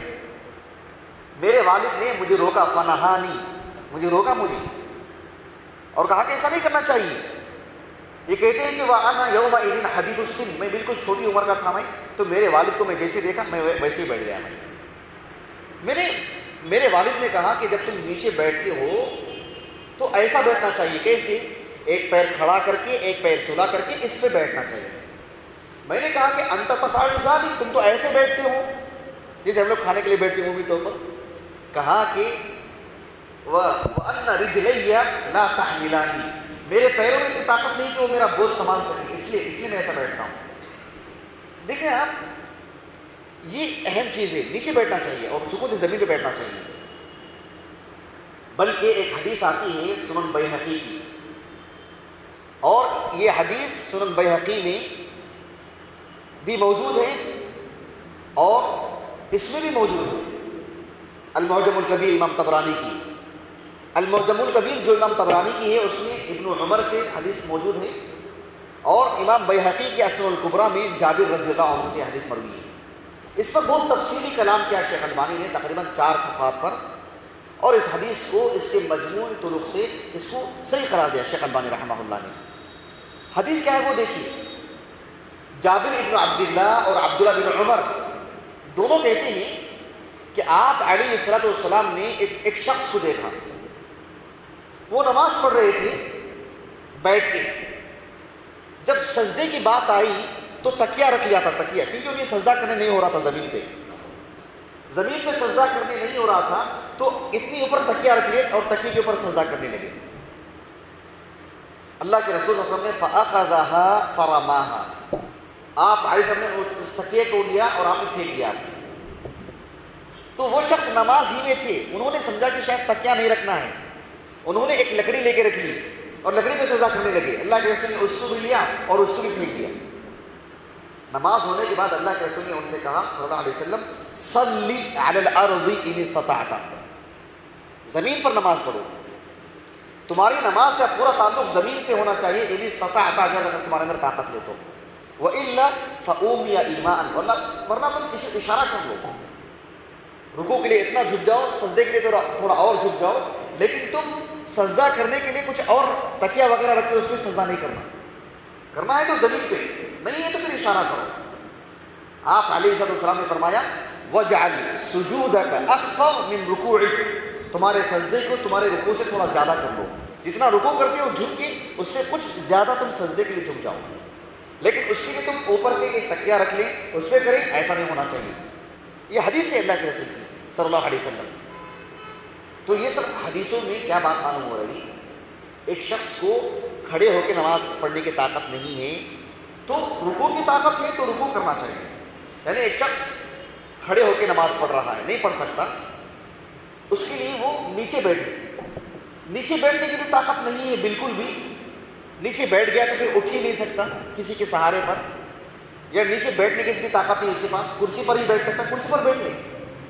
میرے والد نے مجھے روکا، فنہانی، مجھے روکا مجھے۔ اور کہا کہ ایسا نہیں کرنا چاہیے۔ یہ کہتے ہیں کہ وہ آنا یوم دن حدیث السن۔ میں بالکل چھوٹی عمر کا تھا میں، تو میرے والد کو میں جیسے دیکھا، میں ویسے ہی بیٹھ گیا میں۔ میرے میرے والد نے کہا کہ جب تم نیچے بیٹھتے ہو تو ایسا بیٹھنا چاہیے کیسے؟ ایک پیر کھڑا کر کے، ایک پیر سلا کر کے اس پہ بیٹھنا چاہیے۔ میں نے کہا کہ انت تفاعل تم تو ایسے بیٹھتے ہو۔ جیسے ہم لوگ کھانے کے لیے بیٹھتے ہیں مووی طور پر کہا کہ لا تحملانی۔ میرے پیروں میں اتنی طاقت نہیں کہ وہ میرا بوجھ سنبھال سکے، اس لیے اس لیے میں ایسا بیٹھتا ہوں۔ دیکھیں آپ یہ اہم چیز ہے، نیچے بیٹھنا چاہیے اور سکون سے زمین پہ بیٹھنا چاہیے۔ بلکہ ایک حدیث آتی ہے سنن بحقی کی۔ اور یہ حدیث سنن بحقی میں بھی موجود ہے اور اس میں بھی موجود ہے۔ المعجم الکبیر امام تبرانی کی۔ المعجم الکبیر جو امام تبرانی کی ہے، اس میں ابن عمر سے حدیث موجود ہے۔ اور امام بحقی کی اسن القبرہ میں جابر رضی اللہ عنہ سے حدیث مروی ہے۔ اس پر بہت تفصیلی کلام کیا شیخ البانی نے، تقریباً چار صفحات پر، اور اس حدیث کو، اس کے مجموعی طرق سے اس کو صحیح قرار دیا شیخ البانی رحمہ اللہ نے۔ حدیث کیا ہے وہ دیکھیے۔ جابر ابن عبداللہ اور عبداللہ بن عمر دونوں کہتے ہیں کہ آپ علیہ السلاۃ والسلام نے ایک ایک شخص کو دیکھا۔ وہ نماز پڑھ رہے تھے، بیٹھ کے۔ جب سجدے کی بات آئی تو تکیا رکھ لیا تھا تکیا کیونکہ انہیں سجدہ کرنے نہیں ہو رہا تھا زمین پہ۔ زمین پہ سجدہ کرنے نہیں ہو رہا تھا، تو اتنی اوپر تکیا رکھ لیے اور تکیے کے اوپر سجدہ کرنے لگے۔ اللہ کے رسول وسلم نے فَأَخَذَهَا فَرَمَاهَا۔ آپ آئی عائشہ نے اس تکیے کو لیا اور آپ نے پھینک دیا۔ تو وہ شخص نماز ہی میں تھے۔ انہوں نے سمجھا کہ شاید تکیا نہیں رکھنا ہے۔ انہوں نے ایک لکڑی لے کے رکھ لی اور لکڑی پہ سجدہ کرنے لگے۔ اللہ کے رسول نے اس کو بھی لیا اور اس کو بھی پھینک دیا۔ نماز ہونے کے بعد اللہ کے رسول نے ان سے کہا، صلی اللہ علیہ وسلم، صلی علی الارض ان استطعت. زمین پر نماز پڑھو۔ تمہاری نماز کا پورا تعلق زمین سے ہونا چاہیے، ان استطعت، اگر تمہارے اندر طاقت لے تو وہ الا فقوم یا ایمان ورنہ تم اس اشارہ کر لو۔ رکو کے لیے اتنا جھک جاؤ، سجدے کے لیے تھوڑا اور جھک جاؤ، لیکن تم سجدہ کرنے کے لیے کچھ اور تکیہ وغیرہ رکھ کے اس پہ سجدہ نہیں کرنا۔ کرنا ہے تو زمین پہ۔ نہیں ہے تو پھر اشارہ کرو آپ علیہ صد السلام نے فرمایا وجعل سجودک اخفض من رکوعک تمہارے سجدے کو تمہارے رکوع سے تھوڑا زیادہ کر لو جتنا رکوع کرتے ہو جھک کے اس سے کچھ زیادہ تم سجدے کے لیے جھک جاؤ لیکن اس کے لیے تم اوپر سے ایک تکیہ رکھ لیں اس پہ کریں ایسا نہیں ہونا چاہیے یہ حدیث ہے اللہ کے رسول کی صلی اللہ علیہ وسلم تو یہ سب حدیثوں میں کیا بات معلوم ہو رہی ایک شخص کو کھڑے ہو کے نماز پڑھنے کی طاقت نہیں ہے تو رکو کی طاقت ہے تو رکو کرنا چاہیے۔ یعنی ایک شخص کھڑے ہو کے نماز پڑھ رہا ہے، نہیں پڑھ سکتا۔ اس کے لیے وہ نیچے بیٹھے نیچے بیٹھنے کی بھی طاقت نہیں ہے، بالکل بھی۔ نیچے بیٹھ گیا تو پھر اٹھ ہی نہیں سکتا کسی کے سہارے پر۔ یا نیچے بیٹھنے کی بھی طاقت نہیں اس کے پاس، کرسی پر ہی بیٹھ سکتا، کرسی پر بیٹھ لے۔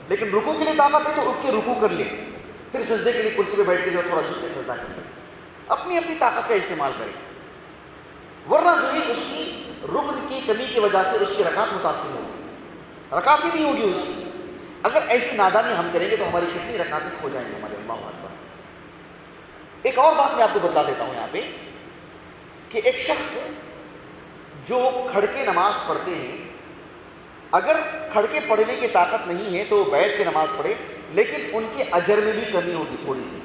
لیکن رکو کے لیے طاقت ہے تو اٹھ کے رکو کر لے۔ پھر سجدے کے لیے کرسی پہ بیٹھ کے جو تھوڑا جھک کے سجدہ کر لے۔ اپنی اپنی طاقت کا استعمال کرے۔ ورنہ جو ہے اس کی رکن کی کمی کی وجہ سے اس کی رکعت متاثر ہوگی۔ رکعت ہی نہیں ہوگی اس کی۔ اگر ایسی نادانی ہم کریں گے تو ہماری کتنی رکعتیں کھو جائیں گے ہمارے اللہ اکبر۔ ایک اور بات میں آپ کو بتلا دیتا ہوں یہاں پہ کہ ایک شخص جو کھڑ کے نماز پڑھتے ہیں، اگر کھڑ کے پڑھنے کی طاقت نہیں ہے تو وہ بیٹھ کے نماز پڑھے، لیکن ان کے اجر میں بھی کمی ہوگی تھوڑی سی۔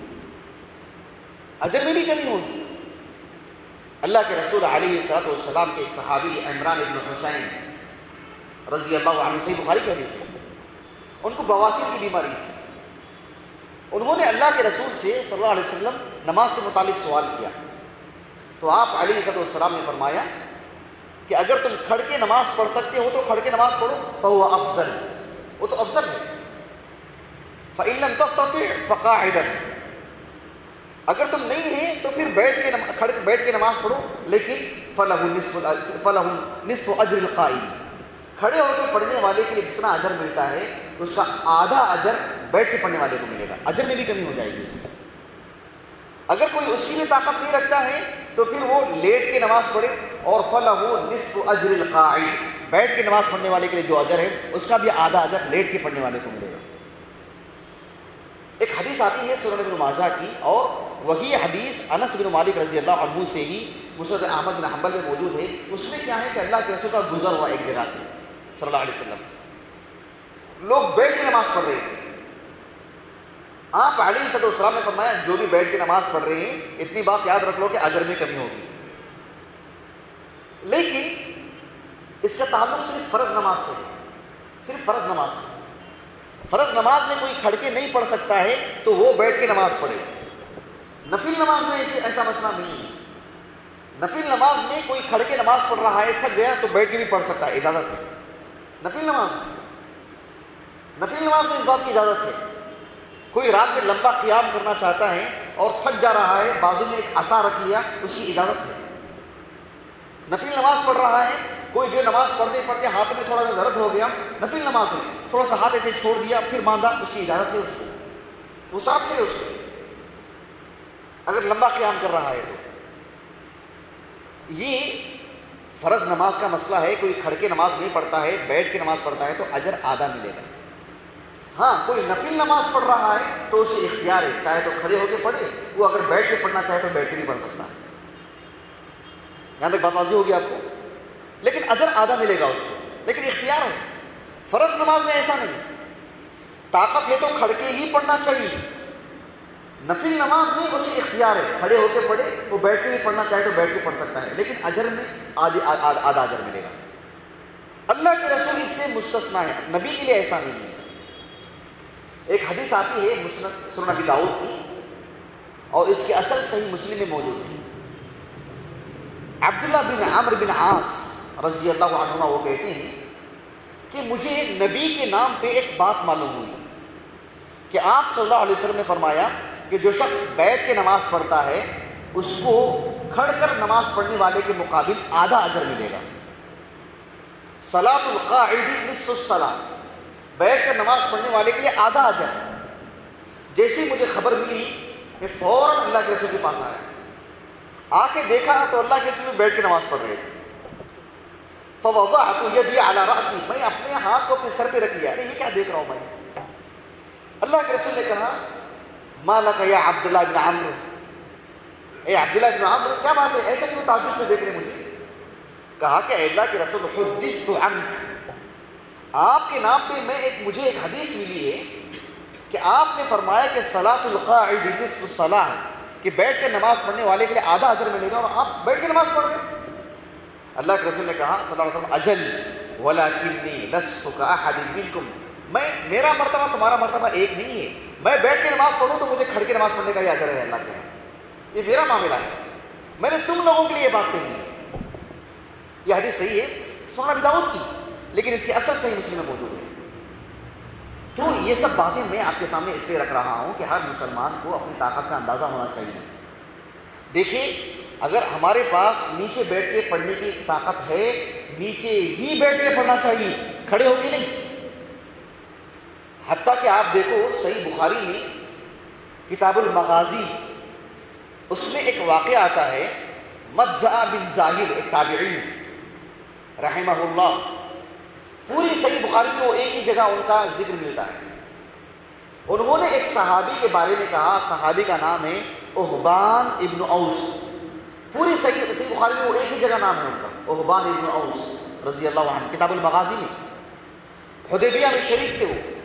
اجر میں بھی کمی ہوگی۔ اللہ کے رسول علیہ صاحب والسلام کے ایک صحابی عمران ابن حسین رضی اللہ عنہ سے بخاری کے حدیث ہے۔ ان کو بواسیر کی بیماری تھی۔ انہوں نے اللہ کے رسول سے صلی اللہ علیہ وسلم نماز سے متعلق سوال کیا۔ تو آپ علیہ صد السلام نے فرمایا کہ اگر تم کھڑ کے نماز پڑھ سکتے ہو تو کھڑ کے نماز پڑھو، فہو افضل۔ وہ تو افضل ہے۔ فعلم تستطيع فقاعدا۔ اگر تم نہیں ہیں تو پھر بیٹھ کے نم... کھڑ بیٹھ کے نماز پڑھو، لیکن فلاح نصف فلاح نصف اجر القائم۔ کھڑے ہو کے پڑھنے والے کے لیے جتنا اجر ملتا ہے اس کا آدھا اجر بیٹھ کے پڑھنے والے کو ملے گا۔ اجر میں بھی کمی ہو جائے گی اس کی۔ اگر کوئی اس کی بھی طاقت نہیں رکھتا ہے، تو پھر وہ لیٹ کے نماز پڑھے اور فلاح نصف اجر القائم۔ بیٹھ کے نماز پڑھنے والے کے لیے جو اجر ہے، اس کا بھی آدھا اجر لیٹ کے پڑھنے والے کو ملے گا۔ ایک حدیث آتی ہے سورن ماجہ کی اور وہی حدیث انس بن مالک رضی اللہ عنہ سے ہی مسرت احمد بن حنبل میں موجود ہے۔ اس میں کیا ہے کہ اللہ کے رسول کا گزر ہوا ایک جگہ سے، صلی اللہ علیہ وسلم۔ لوگ بیٹھ کے نماز پڑھ رہے تھے آپ علیہ صد السلام نے فرمایا، جو بھی بیٹھ کے نماز پڑھ رہے ہیں، اتنی بات یاد رکھ لو کہ اجر میں کمی ہوگی۔ لیکن اس کا تعلق صرف فرض نماز سے ہے۔ صرف فرض نماز سے۔ فرض نماز میں کوئی کھڑ کے نہیں پڑھ سکتا ہے تو وہ بیٹھ کے نماز پڑھے۔ نفل نماز میں ایسے ایسا مسئلہ نہیں ہے۔ نفل نماز میں کوئی کھڑ کے نماز پڑھ رہا ہے، تھک گیا تو بیٹھ کے بھی پڑھ سکتا ہے، اجازت ہے۔ نفل نماز۔ نفل نماز میں اس بات کی اجازت ہے۔ کوئی رات میں لمبا قیام کرنا چاہتا ہے اور تھک جا رہا ہے، بازو میں ایک عصا رکھ لیا، اس کی اجازت ہے۔ نفل نماز پڑھ رہا ہے، کوئی جو نماز پڑھتے پڑھتے ہاتھ میں تھوڑا سا درد ہو گیا، نفل نماز میں تھوڑا سا ہاتھ ایسے چھوڑ دیا، پھر باندھا اس کی اجازت ہے اس کو۔ وہ صاف ہے اس کو۔ اگر لمبا قیام کر رہا ہے تو۔ یہ فرض نماز کا مسئلہ ہے، کوئی کھڑ کے نماز نہیں پڑھتا ہے، بیٹھ کے نماز پڑھتا ہے تو اجر آدھا ملے گا۔ ہاں کوئی نفل نماز پڑھ رہا ہے تو اسے اختیار ہے، چاہے تو کھڑے ہو کے پڑھے، وہ اگر بیٹھ کے پڑھنا چاہے تو بیٹھ کے بھی پڑھ سکتا ہے۔ یہاں تک بات واضح ہوگی آپ کو؟ لیکن اجر آدھا ملے گا اس کو، لیکن اختیار ہے۔ فرض نماز میں ایسا نہیں۔ طاقت ہے تو کھڑ کے ہی پڑھنا چاہیے۔ نفل نماز میں اسے اختیار ہے۔ کھڑے ہو کے پڑھے، وہ بیٹھ کے بھی پڑھنا چاہے تو بیٹھ کے پڑھ سکتا ہے، لیکن اجر میں آدھی آدھا اجر ملے گا۔ اللہ کے رسول اس سے مستثنا ہے نبی کے لیے ایسا نہیں ہے۔ ایک حدیث آتی ہے، مسند سنن نبی داؤد کی، اور اس کی اصل صحیح مسلم میں موجود ہے۔ عبداللہ بن عمر بن عاص رضی اللہ عنہ وہ کہتے ہیں کہ مجھے نبی کے نام پہ ایک بات معلوم ہوئی کہ آپ صلی اللہ علیہ وسلم نے فرمایا کہ جو شخص بیٹھ کے نماز پڑھتا ہے، اس کو کھڑ کر نماز پڑھنے والے کے مقابل آدھا اجر ملے گا۔ سلاۃ القاعد نصف الصلاح بیٹھ کر نماز پڑھنے والے کے لیے آدھا اجر۔ جیسی مجھے خبر ملی میں فوراً اللہ کے رسول کے پاس آیا۔ آ کے دیکھا تو اللہ کے رسول بیٹھ کے نماز پڑھ رہے تھے۔ فوضعت يدي على رأسي میں اپنے ہاتھ کو اپنے سر پہ رکھ لیا۔ ارے، یہ کیا دیکھ رہا ہوں میں؟ اللہ کے رسول نے کہا مالک یا عبداللہ بن عمرو؟ اے عبداللہ بن عمرو، کیا بات ہے؟ ایسا کیوں تعجب سے دیکھ رہے مجھے؟ کہا کہ اے اللہ کے رسول حدثت عنک۔ آپ کے نام پہ میں ایک، مجھے ایک حدیث ملی ہے کہ آپ نے فرمایا کہ صلاۃ القاعد نصف الصلاح کہ بیٹھ کے نماز پڑھنے والے کے لیے آدھا اجر ملے گا اور آپ بیٹھ کے نماز پڑھ رہے ہیں۔ اللہ کے رسول نے کہا صلی اللہ علیہ وسلم، اجل، ولکنی لست کاحد منکم۔ میں میرا مرتبہ تمہارا مرتبہ ایک نہیں ہے۔ میں بیٹھ کے نماز پڑھوں تو مجھے کھڑ کے نماز پڑھنے کا ہی اجر ہے اللہ کے یہاں یہ میرا معاملہ ہے۔ میں نے تم لوگوں کے لیے یہ بات کہی ہے۔ یہ حدیث صحیح ہے سننا داؤد کی، لیکن اس کی اثر صحیح مسلم میں موجود ہے۔ تو یہ سب باتیں میں آپ کے سامنے اس لیے رکھ رہا ہوں کہ ہر مسلمان کو اپنی طاقت کا اندازہ ہونا چاہیے۔ دیکھیے اگر ہمارے پاس نیچے بیٹھ کے پڑھنے کی طاقت ہے، نیچے ہی بیٹھ کے پڑھنا چاہیے۔ کھڑے ہو کے نہیں؟ حتیٰ کہ آپ دیکھو صحیح بخاری میں کتاب المغازی، اس میں ایک واقعہ آتا ہے مدزا بن ظاہر ایک تابعی رحمہ اللہ۔ پوری صحیح بخاری میں وہ ایک ہی جگہ ان کا ذکر ملتا ہے۔ انہوں نے ایک صحابی کے بارے میں کہا، صحابی کا نام ہے احبان ابن اوس۔ پوری صحیح صحیح بخاری میں وہ ایک ہی جگہ نام ہے ان کا احبان ابن اوس، رضی اللہ عنہ، کتاب المغازی میں۔ حدیبیہ میں شریک تھے وہ۔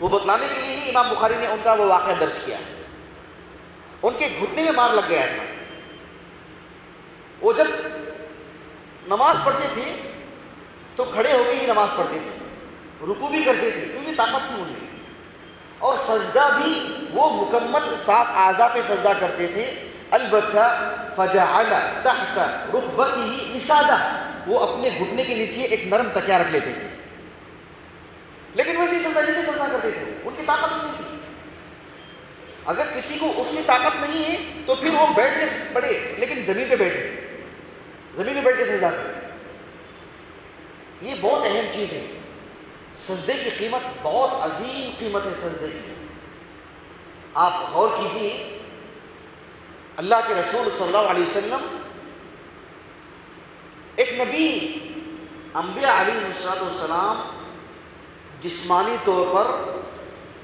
وہ بتلانے کے لیے ہی امام بخاری نے ان کا وہ واقعہ درج کیا۔ ان کے گھٹنے میں مار لگ گیا تھا وہ جب نماز پڑھتے تھے تو کھڑے ہو کے ہی نماز پڑھتے تھے۔ رکو بھی کرتے تھے، کیونکہ طاقت تھی ان میں۔ اور سجدہ بھی وہ مکمل سات اعضاء پہ سجدہ کرتے تھے۔ البتہ فجعل تحت رکبته وسادہ وہ اپنے گھٹنے کے نیچے ایک نرم تکیا رکھ لیتے تھے۔ لیکن ویسے سجدہ جیسے سجدہ کرتے تھے۔ ان کی طاقت نہیں تھی۔ اگر کسی کو اس کی طاقت نہیں ہے، تو پھر وہ بیٹھ کے پڑے لیکن زمین پہ بیٹھے۔ زمین پہ بیٹھ کے سجدہ کرے۔ یہ بہت اہم چیز ہے۔ سجدے کی قیمت بہت عظیم قیمت ہے، سجدے کی۔ آپ غور کیجیے اللہ کے رسول صلی اللہ علیہ وسلم ایک نبی، انبیاء علیہ نصرات والسلام جسمانی طور پر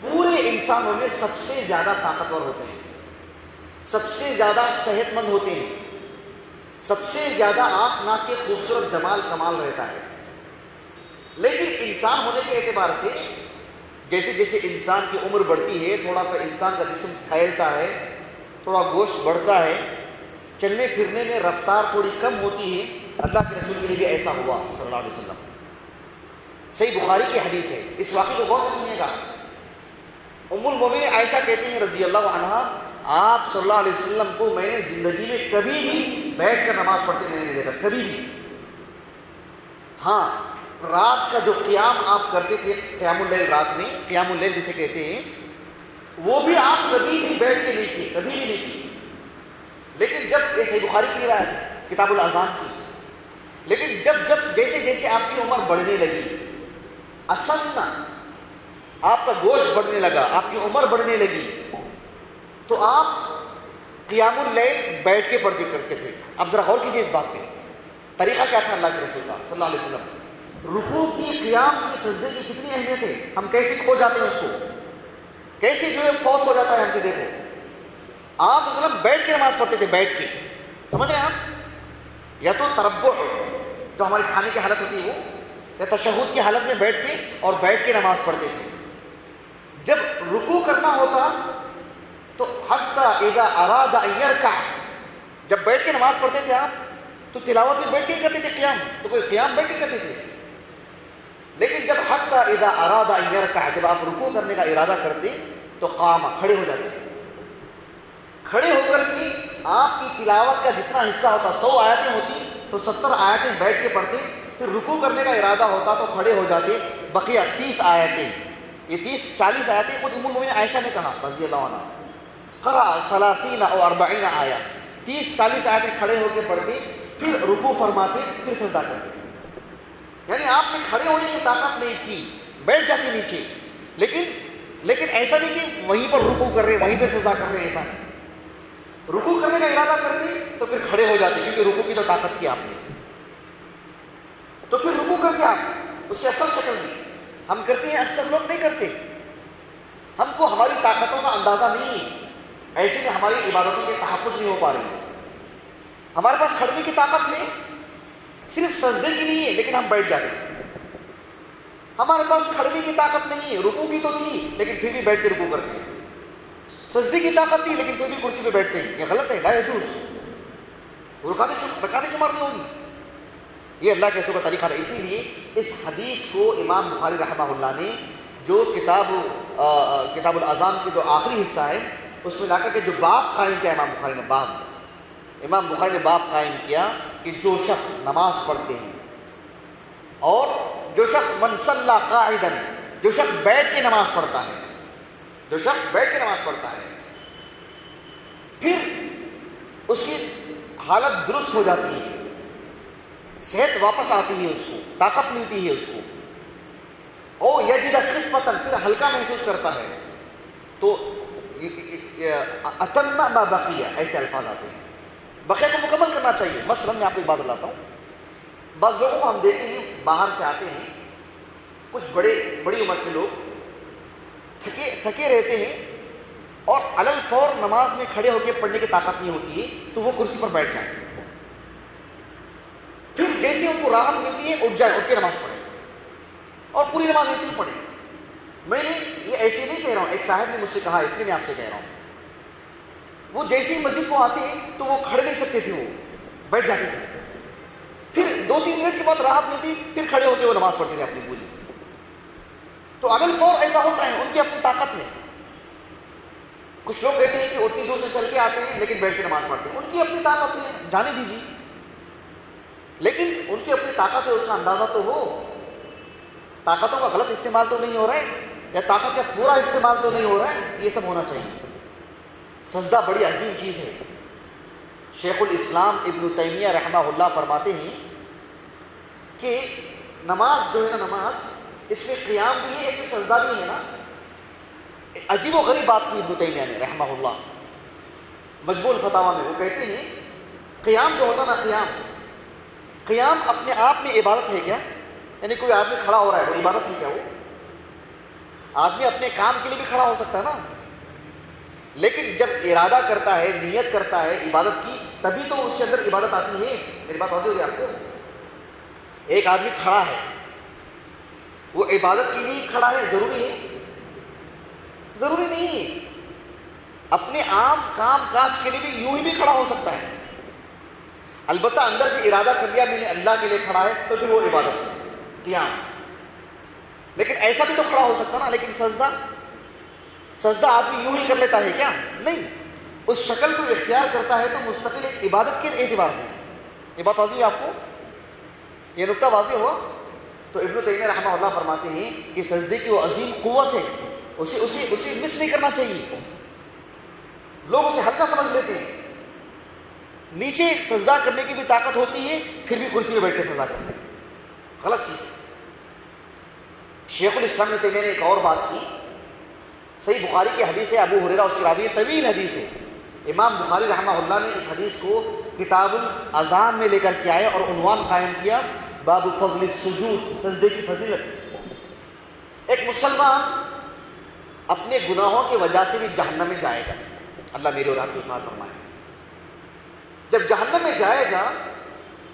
پورے انسانوں میں سب سے زیادہ طاقتور ہوتے ہیں۔ سب سے زیادہ صحت مند ہوتے ہیں۔ سب سے زیادہ آنکھ ناک کے خوبصورت جمال کمال رہتا ہے۔ لیکن انسان ہونے کے اعتبار سے جیسے جیسے انسان کی عمر بڑھتی ہے، تھوڑا سا انسان کا جسم پھیلتا ہے، تھوڑا گوشت بڑھتا ہے، چلنے پھرنے میں رفتار تھوڑی کم ہوتی ہے۔ اللہ کے رسول کے لیے بھی ایسا ہوا صلی اللہ علیہ وسلم۔ صحیح بخاری کی حدیث ہے۔ اس واقعے کو غور سے سنیے گا۔ ام المومن عائشہ کہتی ہیں رضی اللہ عنہ آپ صلی اللہ علیہ وسلم کو میں نے زندگی میں کبھی بھی بیٹھ کر نماز پڑھتے میں نے نہیں دیکھا، کبھی بھی۔ ہاں رات کا جو قیام آپ کرتے تھے، قیام اللیل رات میں، قیام اللیل جسے کہتے ہیں، وہ بھی آپ کبھی بھی بیٹھ کے نہیں کیے، کبھی بھی نہیں کیے۔ لیکن جب یہ صحیح بخاری کی رائے کتاب الاذان کی۔ لیکن جب جب جیسے جیسے آپ کی عمر بڑھنے لگی اصل آپ کا گوشت بڑھنے لگا، آپ کی عمر بڑھنے لگی۔ تو آپ قیام اللیل بیٹھ کے پڑھتے کرتے تھے۔ اب ذرا غور کیجیے اس بات پہ۔ طریقہ کیا تھا اللہ کے رسول کا صلی اللہ علیہ وسلم؟ رکوع کی، قیام کی، سجدے کی کتنی اہمیت ہے؟ ہم کیسے کھو جاتے ہیں اس کو؟ کیسے جو ہے فوت ہو جاتا ہے ہم سے دیکھو۔ آپ وسلم بیٹھ کے نماز پڑھتے تھے، بیٹھ کے۔ سمجھ رہے ہیں آپ یا تو تربع، جو ہماری کھانے کی حالت ہوتی ہے وہ۔ یا تشہد کی حالت میں بیٹھتے اور بیٹھ کے نماز پڑھتے تھے۔ جب رکوع کرنا ہوتا تو حتیٰ اذا اراد ان یرکع، جب بیٹھ کے نماز پڑھتے تھے آپ، تو تلاوت بھی بیٹھ کے ہی کرتے تھے قیام، تو کوئی قیام بیٹھ کے کرتے تھے۔ لیکن جب حق کا اذا ارادہ کا جب آپ رکوع کرنے کا ارادہ کرتے تو قام کھڑے ہو جاتے کھڑے ہو کر کے آپ کی تلاوت کا جتنا حصہ ہوتا، سو آیتیں ہوتی، تو ستر آیتیں بیٹھ کے پڑھتے پھر رکوع کرنے کا ارادہ ہوتا تو کھڑے ہو جاتے، بقیہ تیس آیتیں۔ یہ تیس، چالیس آیتیں خود ام المؤمنین عائشہ نے کہا، رضی اللہ عنہ۔ قرا ثلاثین او اربعین آیا تیس، چالیس آیتیں کھڑے ہو کے پڑھتے، پھر رکوع فرماتے، پھر سجدہ کرتے۔ یعنی آپ میں کھڑے ہونے کی طاقت نہیں تھی، بیٹھ جاتے نیچے۔ لیکن لیکن ایسا نہیں کہ وہیں پر رکوع کر رہے، وہیں پہ سجدہ کر رہے، ایسا نہیں۔ کرنے کا ارادہ کرتے تو پھر کھڑے ہو جاتے، کیونکہ رکوع کی تو طاقت تھی آپ میں۔ تو پھر رکوع کرتے آپ اس کی اصل شکل میں ہم کرتے ہیں، اکثر لوگ نہیں کرتے۔ ہم کو ہماری طاقتوں کا اندازہ نہیں ہے۔ ایسے میں ہماری عبادتوں کے تحفظ نہیں ہو پا رہی۔ ہمارے پاس کھڑنے کی طاقت ہے صرف سجدے کی نہیں ہے لیکن ہم بیٹھ جاتے ہیں۔ ہمارے پاس کھڑنے کی طاقت نہیں ہے۔ رکوع کی تو تھی، لیکن پھر بھی بیٹھ کے رکوع کرتے ہیں۔ سجدے کی طاقت تھی، لیکن پھر بھی کرسی پہ بیٹھتے ہیں۔ یہ غلط ہے، لا يجوز رکاتے رکاتے شمار نہیں ہوگی یہ اللہ کے رسول کا طریقہ ہے اسی لیے اس حدیث کو امام بخاری رحمہ اللہ نے جو کتاب کتاب الاذان کے جو آخری حصہ ہے، اس میں لا کر کے جو باپ قائم کیا امام بخاری نے باپ امام بخاری نے باپ قائم کیا کہ جو شخص نماز پڑھتے ہیں اور جو شخص منصلہ قاعدا، جو شخص بیٹھ کے نماز پڑھتا ہے، جو شخص بیٹھ کے نماز پڑھتا ہے، پھر اس کی حالت درست ہو جاتی ہے۔ صحت واپس آتی ہے اس کو، طاقت ملتی ہے اس کو۔ او یجد خفتن پھر ہلکا محسوس کرتا ہے۔ تو اتم ما بقیہ، ایسے الفاظ آتے ہیں۔ بقیہ کو مکمل کرنا چاہیے۔ مثلا میں آپ کو ایک بات بتاتا ہوں۔ بعض لوگوں کو ہم دیکھتے ہیں، باہر سے آتے ہیں، کچھ بڑے، بڑی عمر کے لوگ تھکے تھکے رہتے ہیں اور علل فور نماز میں کھڑے ہو کے پڑھنے کی طاقت نہیں ہوتی ہے، تو وہ کرسی پر بیٹھ جائیں پھر جیسے ان کو راحت ملتی ہے اٹھ جائے، اٹھ کے نماز پڑھیں۔ اور پوری نماز ایسے ہی پڑھیں۔ میں نے یہ ایسے نہیں کہہ رہا ہوں، ایک صاحب نے مجھ سے کہا، اس لیے میں آپ سے کہہ رہا ہوں۔ وہ جیسے ہی مسجد کو آتے تو وہ کھڑے نہیں سکتے تھے، وہ بیٹھ جاتے تھے۔ پھر دو تین منٹ کے بعد راحت ملتی، پھر کھڑے ہو کے وہ نماز پڑھتے تھے اپنی پوری۔ تو اگل فور ایسا ہوتا ہے، ان کی اپنی طاقت ہے کچھ لوگ کہتے ہیں کہ اتنی دور سے چل کے آتے ہیں، لیکن بیٹھ کے نماز پڑھتے ہیں۔ ان کی اپنی طاقت ہے جانے دیجیے۔ لیکن ان کی اپنی طاقت ہے، اس کا اندازہ تو ہو۔ طاقتوں کا غلط استعمال تو نہیں ہو رہا ہے، یا طاقت کا پورا استعمال تو نہیں ہو رہا ہے، یہ سب ہونا چاہیے۔ سجدہ بڑی عظیم چیز ہے۔ شیخ الاسلام ابن تیمیہ رحمہ اللہ فرماتے ہیں کہ نماز جو ہے نا، نماز، اس میں قیام بھی ہے، اس میں سجدہ بھی ہے نا۔ عجیب و غریب بات کی ابن تیمیہ نے رحمہ اللہ۔ مجبور فتح میں وہ کہتے ہیں، قیام جو ہوتا نا، قیام۔ قیام اپنے آپ میں عبادت ہے کیا؟ یعنی کوئی آدمی کھڑا ہو رہا ہے، وہ عبادت ہے کیا وہ؟ آدمی اپنے کام کے لیے بھی کھڑا ہو سکتا ہے نا؟ لیکن جب ارادہ کرتا ہے، نیت کرتا ہے عبادت کی، تبھی تو اس کے اندر عبادت آتی ہے۔ میری بات واضح ہوگی آپ کو؟ ایک آدمی کھڑا ہے۔ وہ عبادت کے لیے کھڑا ہے، ضروری ہے ضروری نہیں۔ اپنے عام کام کاج کے لیے بھی یوں ہی بھی کھڑا ہو سکتا ہے۔ البتہ اندر سے ارادہ کر لیا میں نے اللہ کے لیے کھڑا ہے، تو پھر وہ عبادت قیام۔ لیکن ایسا بھی تو کھڑا ہو سکتا نا، لیکن سجدہ سجدہ آدمی یوں ہی کر لیتا ہے کیا؟ نہیں۔ اس شکل کو اختیار کرتا ہے تو مستقل ایک عبادت کے اعتبار سے۔ یہ بات واضح ہے آپ کو؟ یہ نقطہ واضح ہوا۔ تو ابن تیمیہ رحمہ اللہ فرماتے ہیں کہ سجدے کی وہ عظیم قوت ہے، اسے اسے اسے مس نہیں کرنا چاہیے۔ لوگ اسے ہلکا سمجھ لیتے ہیں۔ نیچے سجدہ کرنے کی بھی طاقت ہوتی ہے، پھر بھی کرسی پہ بیٹھ کے سجدہ کرتے ہیں۔ غلط چیز ہے۔ شیخ الاسلام نے تیمیہ نے ایک اور بات کی۔ صحیح بخاری کی حدیث ہے، ابو حریرہ اس کی راوی طویل حدیث ہے۔ امام بخاری رحمہ اللہ نے اس حدیث کو کتاب الاذان میں لے کر کے آئے اور عنوان قائم کیا، باب فضل السجود، سجدے کی فضیلت۔ ایک مسلمان اپنے گناہوں کی وجہ سے بھی جہنم میں جائے گا۔ اللہ میرے اور آپ کی فرمائے۔ جب جہنم میں جائے گا،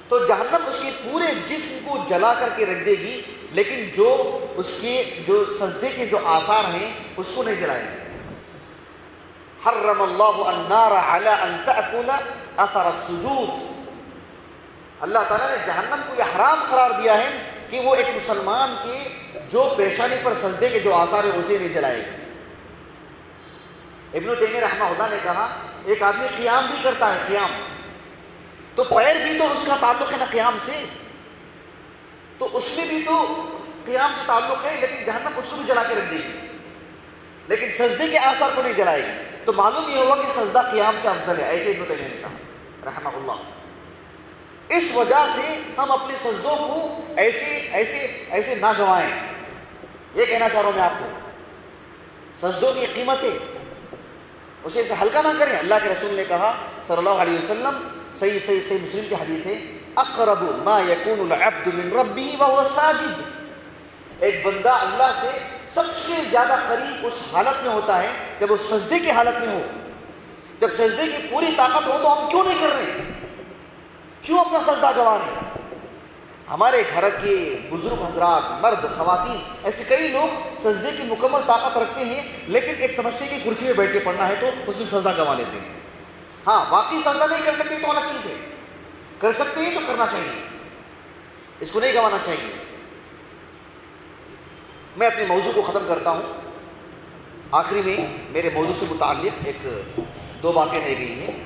تو جہنم اس کے پورے جسم کو جلا کر کے رکھ دے گی، لیکن جو اس کے، جو سجدے کے جو آثار ہیں، اس کو نہیں جلائے گا حرم اللہ النار علی ان تأکل اثر السجود۔ اللہ تعالیٰ نے جہنم کو یہ حرام قرار دیا ہے کہ وہ ایک مسلمان کی جو پیشانی پر سجدے کے جو آثار ہیں، اسے نہیں جلائے گا ابن تیمیہ رحمہ اللہ نے کہا، ایک آدمی قیام بھی کرتا ہے، قیام۔ تو پیر بھی تو اس کا تعلق ہے نا قیام سے۔ تو اس میں بھی تو قیام سے تعلق ہے، لیکن جہنم اس کو بھی جلا کے رکھ دے گی۔ لیکن سجدے کے آثار کو نہیں جلائے گی۔ تو معلوم یہ ہوا کہ سجدہ قیام سے افضل ہے، ایسے ابن تیمیہ نے کہا۔ رحمہ اللہ۔ اس وجہ سے ہم اپنے سجدوں کو ایسے ایسے ایسے نہ گوائیں یہ کہنا چاہ رہا ہوں میں آپ کو۔ سجدوں کی قیمت ہے اسے اسے ہلکا نہ کریں۔ اللہ کے رسول نے کہا صلی اللہ علیہ وسلم صحیح صحیح صحیح مسلم کی حدیث ہے، اقرب ما يكون العبد من ربه وهو ساجد۔ ایک بندہ اللہ سے سب سے زیادہ قریب اس حالت میں ہوتا ہے، جب وہ سجدے کی حالت میں ہو۔ جب سجدے کی پوری طاقت ہو تو ہم کیوں نہیں کر رہے؟ کیوں اپنا سجدہ گوا رہے ہیں؟ ہمارے گھر کے بزرگ حضرات، مرد، خواتین، ایسے کئی لوگ سجدے کی مکمل طاقت رکھتے ہیں، لیکن ایک سمجھتے ہیں کہ کرسی میں بیٹھ کے پڑھنا ہے تو اس میں سجدہ گوا لیتے ہیں۔ ہاں واقعی سجدہ نہیں کر سکتے تو الگ چیز ہے۔ کر سکتے ہیں تو کرنا چاہیے۔ اس کو نہیں گوانا چاہیے۔ میں اپنے موضوع کو ختم کرتا ہوں۔ آخری میں میرے موضوع سے متعلق ایک دو باتیں رہ گئی ہیں۔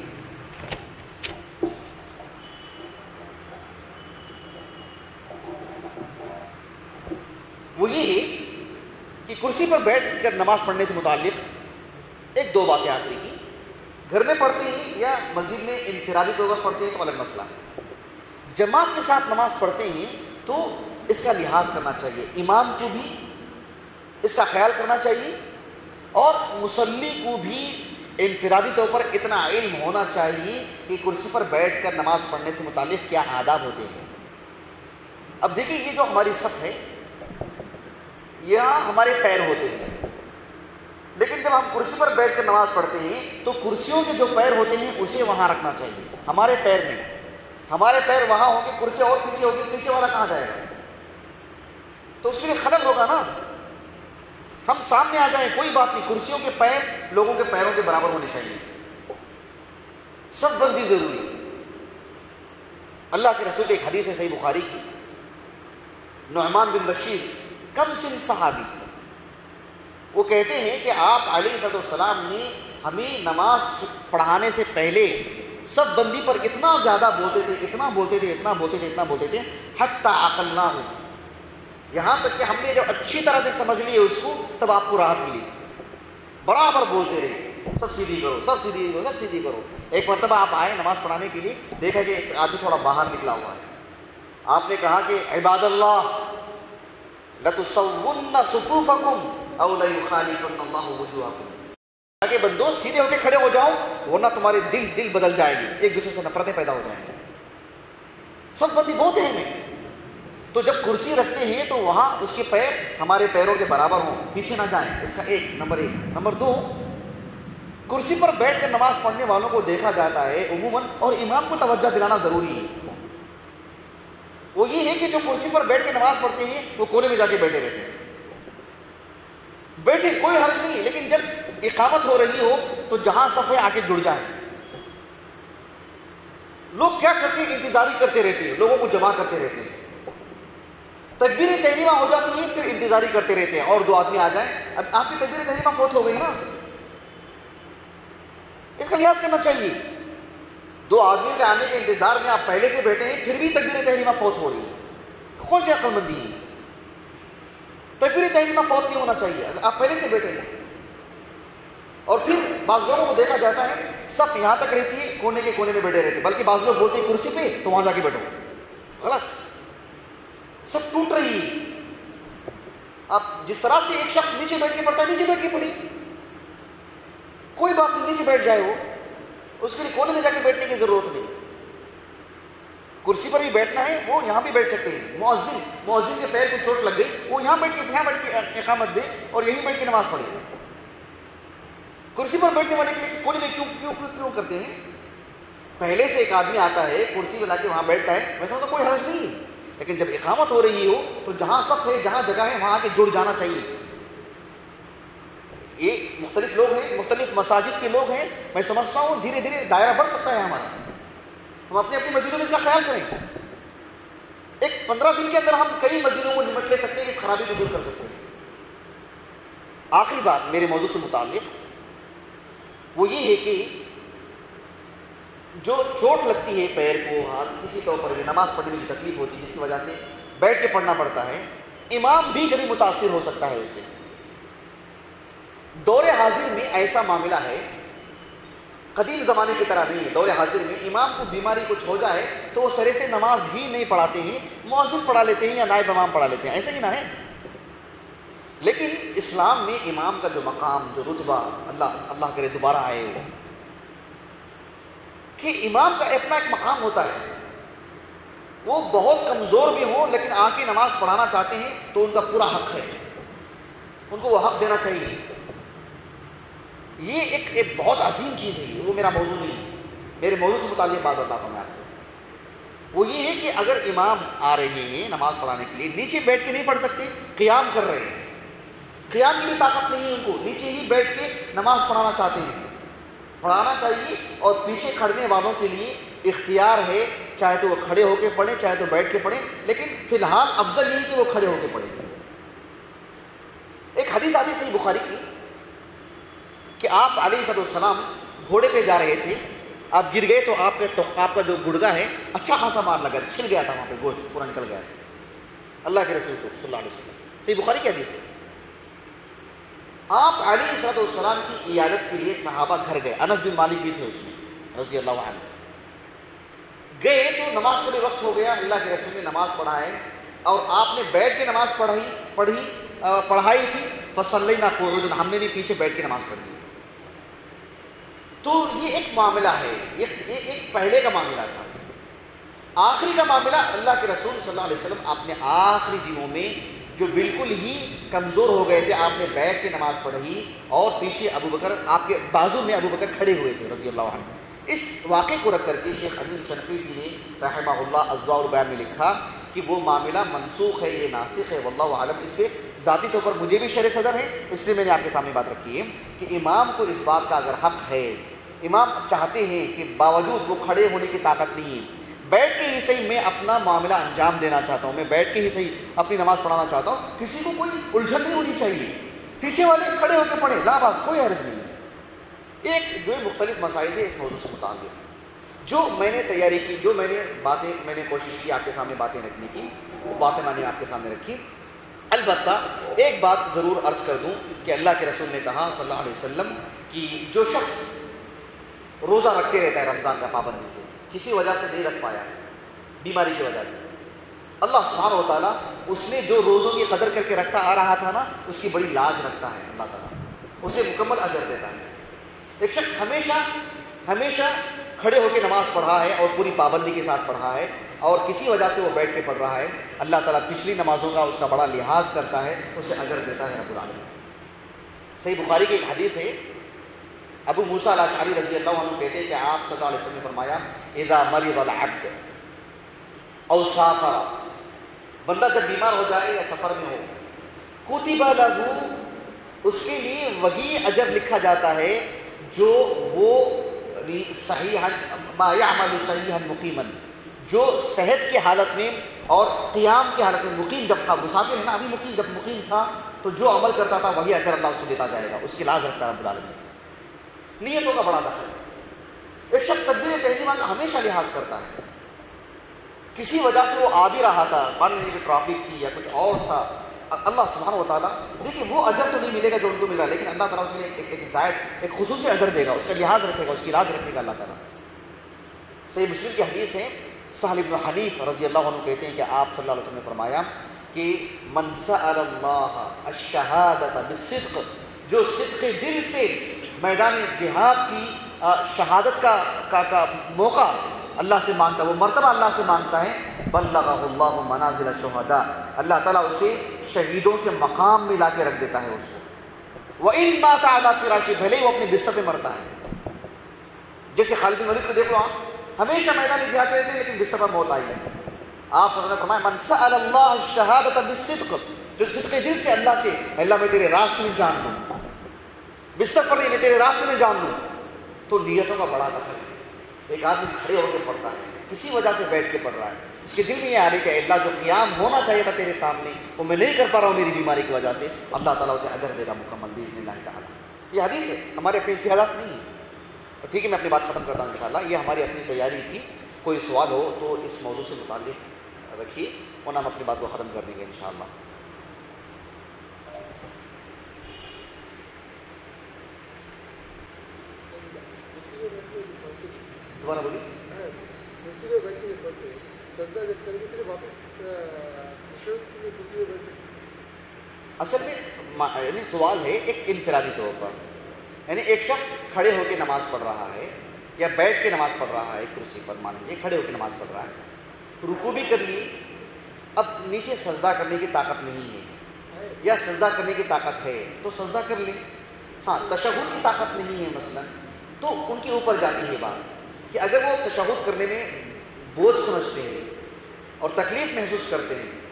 وہ یہ ہے کہ کرسی پر بیٹھ کر نماز پڑھنے سے متعلق ایک دو باتیں آخری کی گھر میں پڑھتے ہیں یا مسجد میں انفرادی طور پر پڑھتے ہیں تو الگ مسئلہ ہے۔ جماعت کے ساتھ نماز پڑھتے ہیں تو اس کا لحاظ کرنا چاہیے۔ امام کو بھی اس کا خیال کرنا چاہیے اور مسلی کو بھی انفرادی طور پر اتنا علم ہونا چاہیے کہ کرسی پر بیٹھ کر نماز پڑھنے سے متعلق کیا آداب ہوتے ہیں۔ اب دیکھیں یہ جو ہماری صف ہے، یہاں ہمارے پیر ہوتے ہیں۔ لیکن جب ہم کرسی پر بیٹھ کر نماز پڑھتے ہیں، تو کرسیوں کے جو پیر ہوتے ہیں، اسے وہاں رکھنا چاہیے۔ ہمارے پیر میں ہمارے پیر وہاں ہوں گے، کرسی اور پیچھے ہوگی، پیچھے والا کہاں جائے گا؟ تو اس کے لیے خلل ہوگا نا۔ ہم سامنے آ جائیں، کوئی بات نہیں۔ کرسیوں کے پیر لوگوں کے پیروں کے برابر ہونے چاہیے۔ سب بندی ضروری۔ اللہ کے رسول ایک حدیث ہے، صحیح بخاری کی۔ نعمان بن بشیر، کم سن صحابی۔ وہ کہتے ہیں کہ آپ علیہ صد السلام نے ہمیں نماز پڑھانے سے پہلے سب بندی پر اتنا زیادہ بولتے تھے، اتنا بولتے تھے، اتنا بولتے تھے، اتنا بولتے تھے، حتیٰ عقل نہ ہو یہاں تک کہ ہم نے جب اچھی طرح سے سمجھ لیے اس کو، تب آپ کو راحت ملی۔ برابر بولتے رہے۔ سب سیدھی کرو، سب سیدھی کرو، سب سیدھی کرو۔ ایک مرتبہ آپ آئے نماز پڑھانے کے لیے، دیکھا کہ ایک آدمی تھوڑا باہر نکلا ہوا ہے۔ آپ نے کہا کہ عباد اللہ، لَتُسَوُّنَّ صُفُوفَكُمْ بندو سیدھے ہو کے کھڑے ہو جاؤ ورنہ تمہارے دل دل بدل جائے گی، ایک دوسرے سے نفرتیں پیدا ہو جائیں گی۔ سب بندی بہت ہیں۔ ہمیں تو جب کرسی رکھتے ہیں تو وہاں اس کے پیر ہمارے پیروں کے برابر ہوں، پیچھے نہ جائیں۔ اس کا ایک، نمبر ایک۔ نمبر دو، کرسی پر بیٹھ کر نماز پڑھنے والوں کو دیکھا جاتا ہے، عموماً، اور امام کو توجہ دلانا ضروری ہے۔ وہ یہ ہے کہ جو کرسی پر بیٹھ کے نماز پڑھتے ہیں، وہ کونے میں جا کے بیٹھے رہتے ہیں۔ بیٹھے، کوئی حرض نہیں، لیکن جب اقامت ہو رہی ہو تو جہاں صفحے آ کے جڑ جائیں۔ لوگ کیا کرتے ہیں؟ انتظاری کرتے رہتے ہیں، لوگوں کو جمع کرتے رہتے ہیں۔ تکبیر تحریمہ ہو جاتی ہے، پھر انتظاری کرتے رہتے ہیں، اور دو آدمی آ جائیں۔ اب آپ کی تکبیر تحریمہ فوت ہو گئی نا۔ اس کا لحاظ کرنا چاہیے۔ دو آدمی کے آنے کے انتظار میں آپ پہلے سے بیٹھے ہیں، پھر بھی تکبیر تحریمہ فوت ہو رہی ہے۔ کون سی عقل مندی ہے؟ تکبیر تحریمہ فوت نہیں ہونا چاہیے۔ آپ پہلے سے بیٹھے ہیں۔ اور پھر بعض لوگوں کو دیکھا جاتا ہے سب یہاں تک رہتی ہے، کونے کے کونے میں بیٹھے رہتے ہیں۔ بلکہ بعض لوگ بولتے ہیں، کرسی پہ تو وہاں جا کے بیٹھو۔ غلط۔ سب ٹوٹ رہی ہے۔ آپ جس طرح سے ایک شخص نیچے بیٹھ کے پڑتا ہے، نیچے بیٹھ کے پڑھی۔ کوئی بات نہیں نیچے بیٹھ جائے وہ، اس کے لیے کونے میں جا کے بیٹھنے کی ضرورت نہیں۔ کرسی پر بھی بیٹھنا ہے، وہ یہاں بھی بیٹھ سکتے ہیں۔ مؤذن مؤذن کے پیر کو چوٹ لگ گئی، وہ یہاں بیٹھ کے، یہاں بیٹھ کے اقامت دے اور یہیں بیٹھ کے نماز پڑھے۔ کرسی پر بیٹھنے والے کے لیے کونے میں کیوں کیوں کیوں کیوں کرتے ہیں؟ پہلے سے ایک آدمی آتا ہے، کرسی میں لا کے وہاں بیٹھتا ہے، ویسا تو کوئی حرض نہیں۔ ہے لیکن جب اقامت ہو رہی ہو، تو جہاں سب ہے، جہاں جگہ ہے، وہاں آ کے جڑ جانا چاہیے۔ یہ مختلف لوگ ہیں، مختلف مساجد کے لوگ ہیں۔ میں سمجھتا ہوں، دھیرے دھیرے دائرہ بڑھ سکتا ہے ہمارا۔ ہم اپنی اپنی مسجدوں میں اس کا خیال کریں۔ ایک پندرہ دن کے اندر ہم کئی مسجدوں کو نمٹ لے سکتے ہیں، اس خرابی کو دور کر سکتے ہیں۔ آخری بات میرے موضوع سے متعلق وہ یہ ہے کہ جو چوٹ لگتی ہے پیر کو، ہاتھ کسی طور پر بھی نماز پڑھنے میں تکلیف ہوتی ہے، جس کی وجہ سے بیٹھ کے پڑھنا پڑتا ہے، امام بھی کبھی متاثر ہو سکتا ہے اس سے۔ دور حاضر میں ایسا معاملہ ہے قدیم زمانے کی طرح نہیں ہے۔ دور حاضر میں امام کو بیماری کچھ ہو جائے تو وہ سرے سے نماز ہی نہیں پڑھاتے ہیں، مؤذن پڑھا لیتے ہیں یا نائب امام پڑھا لیتے ہیں، ایسا ہی نہ ہے۔ لیکن اسلام میں امام کا جو مقام، جو رتبہ اللہ اللہ کرے دوبارہ آئے وہ، کہ امام کا اپنا ایک مقام ہوتا ہے۔ وہ بہت کمزور بھی ہوں لیکن آ کے نماز پڑھانا چاہتے ہیں تو ان کا پورا حق ہے۔ ان کو وہ حق دینا چاہیے۔ یہ ایک ایک بہت عظیم چیز ہے وہ میرا موضوع نہیں ہے۔ میرے موضوع سے متعلق بات بتاتا ہوں میں۔ آپ کو وہ یہ ہے کہ اگر امام آ رہے ہیں نماز پڑھانے کے لیے، نیچے بیٹھ کے نہیں پڑھ سکتے، قیام کر رہے ہیں۔ قیام کی بھی طاقت نہیں ہے ان کو، نیچے ہی بیٹھ کے نماز پڑھانا چاہتے ہیں۔ پڑھانا چاہیے اور پیچھے کھڑنے والوں کے لیے اختیار ہے، چاہے تو وہ کھڑے ہو کے پڑھیں، چاہے تو بیٹھ کے پڑھیں، لیکن فی الحال افضل یہ کہ وہ کھڑے ہو کے پڑھیں۔ ایک حدیث آتی صحیح بخاری کی۔ کہ آپ علیہ صد السلام گھوڑے پہ جا رہے تھے، آپ گر گئے تو آپ کا آپ کا جو گڑگا ہے اچھا خاصا مار لگا، چھل گیا تھا وہاں پہ، گوشت پورا نکل گیا۔ تھا اللہ کے رسول کو، صلی اللہ علیہ وسلم۔ صحیح بخاری کی حدیث ہے۔ آپ علی صد السلام کی عیادت کے لیے صحابہ گھر گئے۔ انس بن مالک بھی تھے اس میں، رضی اللہ عنہ۔ گئے تو نماز کا بھی وقت ہو گیا، اللہ کے رسول نے نماز پڑھائے اور آپ نے بیٹھ کے نماز پڑھائی، پڑھی پڑھائی تھی۔ فصل نہ ہم نے بھی پیچھے بیٹھ کے نماز پڑھی۔ تو یہ ایک معاملہ ہے، یہ ایک پہلے کا معاملہ تھا۔ آخری کا معاملہ اللہ کے رسول صلی اللہ علیہ وسلم اپنے آخری دنوں میں جو بالکل ہی کمزور ہو گئے تھے، آپ نے بیٹھ کے نماز پڑھی اور پیچھے ابو بکر، آپ کے بازو میں ابو بکر کھڑے ہوئے تھے رضی اللہ عنہ۔ اس واقعے کو رکھ کر کے شیخ امین شنقیتی جی نے رحمہ اللہ ازوا البیان میں لکھا کہ وہ معاملہ منسوخ ہے یہ ناسخ ہے، واللہ عالم۔ اس پہ ذاتی طور پر مجھے بھی شر صدر ہے، اس لیے میں نے آپ کے سامنے بات رکھی ہے کہ امام کو اس بات کا اگر حق ہے امام چاہتے ہیں کہ باوجود وہ کھڑے ہونے کی طاقت نہیں ہے۔ بیٹھ کے ہی صحیح میں اپنا معاملہ انجام دینا چاہتا ہوں۔ میں بیٹھ کے ہی صحیح اپنی نماز پڑھانا چاہتا ہوں۔ کسی کو کوئی الجھن نہیں ہونی چاہیے۔ پیچھے والے کھڑے ہو کے پڑھے لا باس، کوئی حرض نہیں۔ ہے ایک جو مختلف مسائل ہیں اس موضوع سے متعلق۔ جو میں نے تیاری کی، جو میں نے باتیں، میں نے کوشش کی، آپ کے سامنے باتیں رکھنے کی، وہ باتیں میں نے آپ کے سامنے رکھی۔ البتہ ایک بات ضرور عرض کر دوں کہ اللہ کے رسول نے کہا صلی اللہ علیہ وسلم کہ جو شخص روزہ رکھتے رہتا ہے رمضان کا پابندی سے۔ کسی وجہ سے نہیں رکھ پایا۔ بیماری کی وجہ سے۔ اللہ سبحانہ و تعالیٰ اس نے جو روزوں کی قدر کر کے رکھتا آ رہا تھا نا، اس کی بڑی لاج رکھتا ہے اللہ تعالیٰ۔ اسے مکمل اجر دیتا ہے۔ ایک شخص ہمیشہ ہمیشہ کھڑے ہو کے نماز پڑھا ہے اور پوری پابندی کے ساتھ پڑھا ہے اور کسی وجہ سے وہ بیٹھ کے پڑھ رہا ہے، اللہ تعالیٰ پچھلی نمازوں کا اس کا بڑا لحاظ کرتا ہے، اسے اجر دیتا ہے رب العالمین۔ صحیح بخاری کی ایک حدیث ہے ابو موسا علیہ رضی اللہ عنہ کہتے ہیں کہ آپ صلی اللہ علیہ وسلم نے فرمایا، اذا مرض العبد او سافر، بندہ جب بیمار ہو جائے یا سفر میں ہو، کتب لہو اس کے لیے وہی اجر لکھا جاتا ہے جو وہ صحیح ما یعمل صحیحا مقیما، جو صحت کی حالت میں اور قیام کی حالت میں مقیم جب تھا، مسافر ہے نا، ابھی مقیم، جب مقیم تھا، تو جو عمل کرتا تھا، وہی اجر اللہ اس کو دیتا جائے گا، اس کی لاز رکھتا ہے رب العالمین۔ نیتوں کا بڑا دخل ایک شخص تدبیر تہذیبہ کا ہمیشہ لحاظ کرتا ہے۔ کسی وجہ سے وہ آ بھی رہا تھا، مان لیجیے کہ ٹرافک تھی یا کچھ اور تھا۔ اللہ سبحانہ و تعالیٰ، دیکھیے وہ اجر تو نہیں ملے گا جو ان کو ملا، لیکن اللہ تعالیٰ اسے ایک ایک زائد، ایک خصوصی اجر دے گا، اس کا لحاظ رکھے گا، اس کی لاز رکھے گا اللہ تعالیٰ۔ صحیح مسلم کی حدیث ہے، سہل ابن حنیف رضی اللہ عنہ کہتے ہیں کہ آپ صلی اللہ علیہ وسلم نے فرمایا کہ من سأل اللہ الشہادت بالصدق، جو صدق دل سے میدان جہاد کی شہادت کا کا, کا موقع اللہ سے مانگتا ہے وہ مرتبہ اللہ سے مانگتا ہے بلغہ اللہ منازل الشہداء اللہ تعالیٰ اسے شہیدوں کے مقام میں لا کے رکھ دیتا ہے اس کو۔ وہ ان مات اعلیٰ فراشی بھلے ہی وہ اپنے بستر پہ مرتا ہے۔ جیسے خالد بن ولید کو دیکھو آپ ہمیشہ میدان جہاد رہتے لیکن بستر پر موت آئی ہے۔ آپ صلی اللہ فرمایا من سأل اللہ الشہادت بالصدق جو صدق دل سے اللہ سے اللہ میں تیرے راستے میں جان لوں بستر پر نہیں، میں تیرے راستے میں جان لوں تو نیتوں کا بڑا دخل ہے۔ ایک آدمی کھڑے ہو کے پڑھتا ہے، کسی وجہ سے بیٹھ کے پڑھ رہا ہے۔ اس کے دل میں یہ آ رہی کہ اللہ، جو قیام ہونا چاہیے تھا تیرے سامنے، وہ میں نہیں کر پا رہا ہوں، میری بیماری کی وجہ سے۔ اللہ تعالیٰ اسے اجر دے گا مکمل بیز اللہ تعالیٰ۔ یہ حدیث ہے، ہمارے اپنے اشتہارات نہیں ہیں۔ ٹھیک ہے، میں اپنی بات ختم کرتا ہوں انشاءاللہ۔ یہ ہماری اپنی تیاری تھی۔ کوئی سوال ہو تو اس موضوع سے متعلق رکھیے، ورنہ ہم اپنی بات کو ختم کر دیں گے انشاءاللہ۔ دوبارہ بولیے اصل میں یعنی سوال ہے ایک انفرادی طور پر یعنی ایک شخص کھڑے ہو کے نماز پڑھ رہا ہے یا بیٹھ کے نماز پڑھ رہا ہے کرسی پر مان لیجیے کھڑے ہو کے نماز پڑھ رہا ہے رکو بھی کر لی اب نیچے سجدہ کرنے کی طاقت نہیں ہے یا سجدہ کرنے کی طاقت ہے تو سجدہ کر لیں ہاں تشہد کی طاقت نہیں ہے مثلا تو ان کے اوپر جاتی ہے بات کہ اگر وہ تشہد کرنے میں بوجھ سمجھتے ہیں اور تکلیف محسوس کرتے ہیں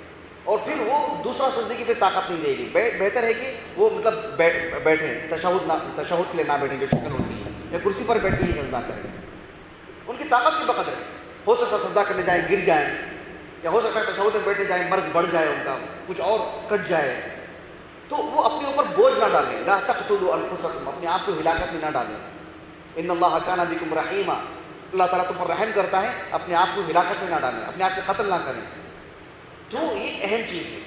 اور پھر وہ دوسرا سجدے کی پھر طاقت نہیں دے گی بہتر ہے کہ وہ مطلب بیٹھ بیٹھیں، تشہد نہ تشہد کے لیے نہ بیٹھیں جو شکل ہوتی ہے، یا کرسی پر بیٹھ کے ہی سجدہ کریں۔ ان کی طاقت کی بقدر ہے۔ ہو سکتا سجدہ کرنے جائیں، گر جائیں، یا ہو سکتا ہے تشہد میں بیٹھنے جائیں، مرض بڑھ جائے ان کا، کچھ اور کٹ جائے۔ تو وہ اپنے اوپر بوجھ نہ ڈالیں۔ لا تقتلوا انفسکم، اپنے آپ کو ہلاکت میں نہ ڈالیں۔ ان اللہ کان بکم رحیمہ اللہ تعالیٰ تم پر رحم کرتا ہے، اپنے آپ کو ہلاکت میں نہ ڈالیں، اپنے آپ کے قتل نہ کریں۔ تو یہ اہم چیز ہے۔